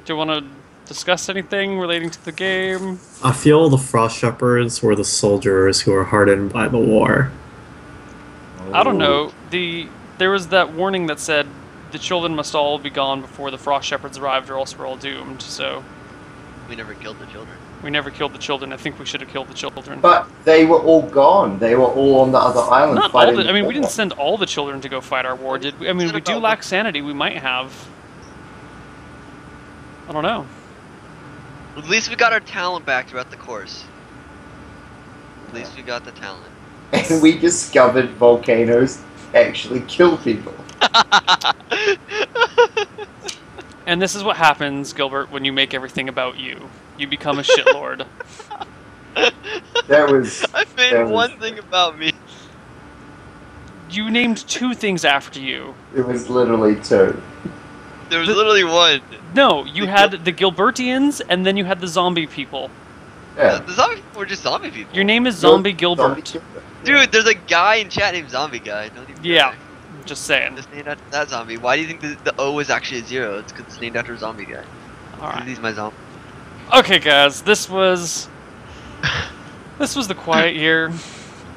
do you want to discuss anything relating to the game? I feel the Frost Shepherds were the soldiers who were hardened by the war. I don't know. The there was that warning that said the children must all be gone before the Frost Shepherds arrived, or else we're all doomed. So We never killed the children. we never killed the children. I think we should have killed the children. But they were all gone. They were all on the other island Not all fighting. the. I mean, we didn't send all the children to go fight our war, did we? I mean, we do lack sanity. We might have. I don't know. At least we got our talent back throughout the course. At least we got the talent. and we discovered volcanoes actually kill people. And this is what happens, Gilbert, when you make everything about you. You become a shitlord. That was I made That was- one thing about me. you named two things after you. it was literally two. There was The- literally one. No, you The had the Gilbertians, and then you had the zombie people. Yeah. The zombie people were just zombie people. Your name is Zombie Gilbert. Zombie Dude, there's a guy in chat named Zombie Guy. Don't even. Yeah. Just saying. It's named after that zombie. Why do you think the, the O is actually a zero? It's because it's named after a zombie guy. All right. He's my zombie. Okay, guys, this was this was the quiet year.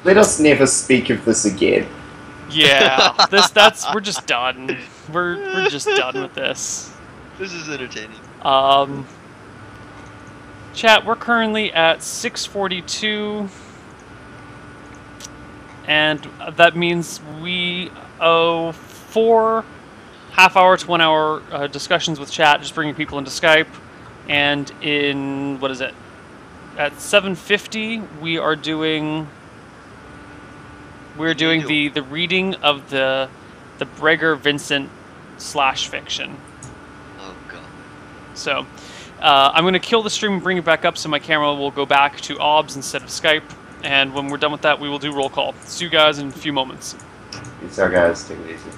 Let us never speak of this again. Yeah, this that's we're just done. We're we're just done with this. This is entertaining. Um, chat, we're currently at 642, and that means we owe four half hour to one hour uh, discussions with chat, just bringing people into Skype. And in what is it? At 750, we are doing we're What do you doing the the reading of the the Breger Vincent slash fiction. Oh god. So uh, I'm going to kill the stream and bring it back up so my camera will go back to OBS instead of Skype. And when we're done with that, we will do roll call. See you guys in a few moments. So guys, take it easy.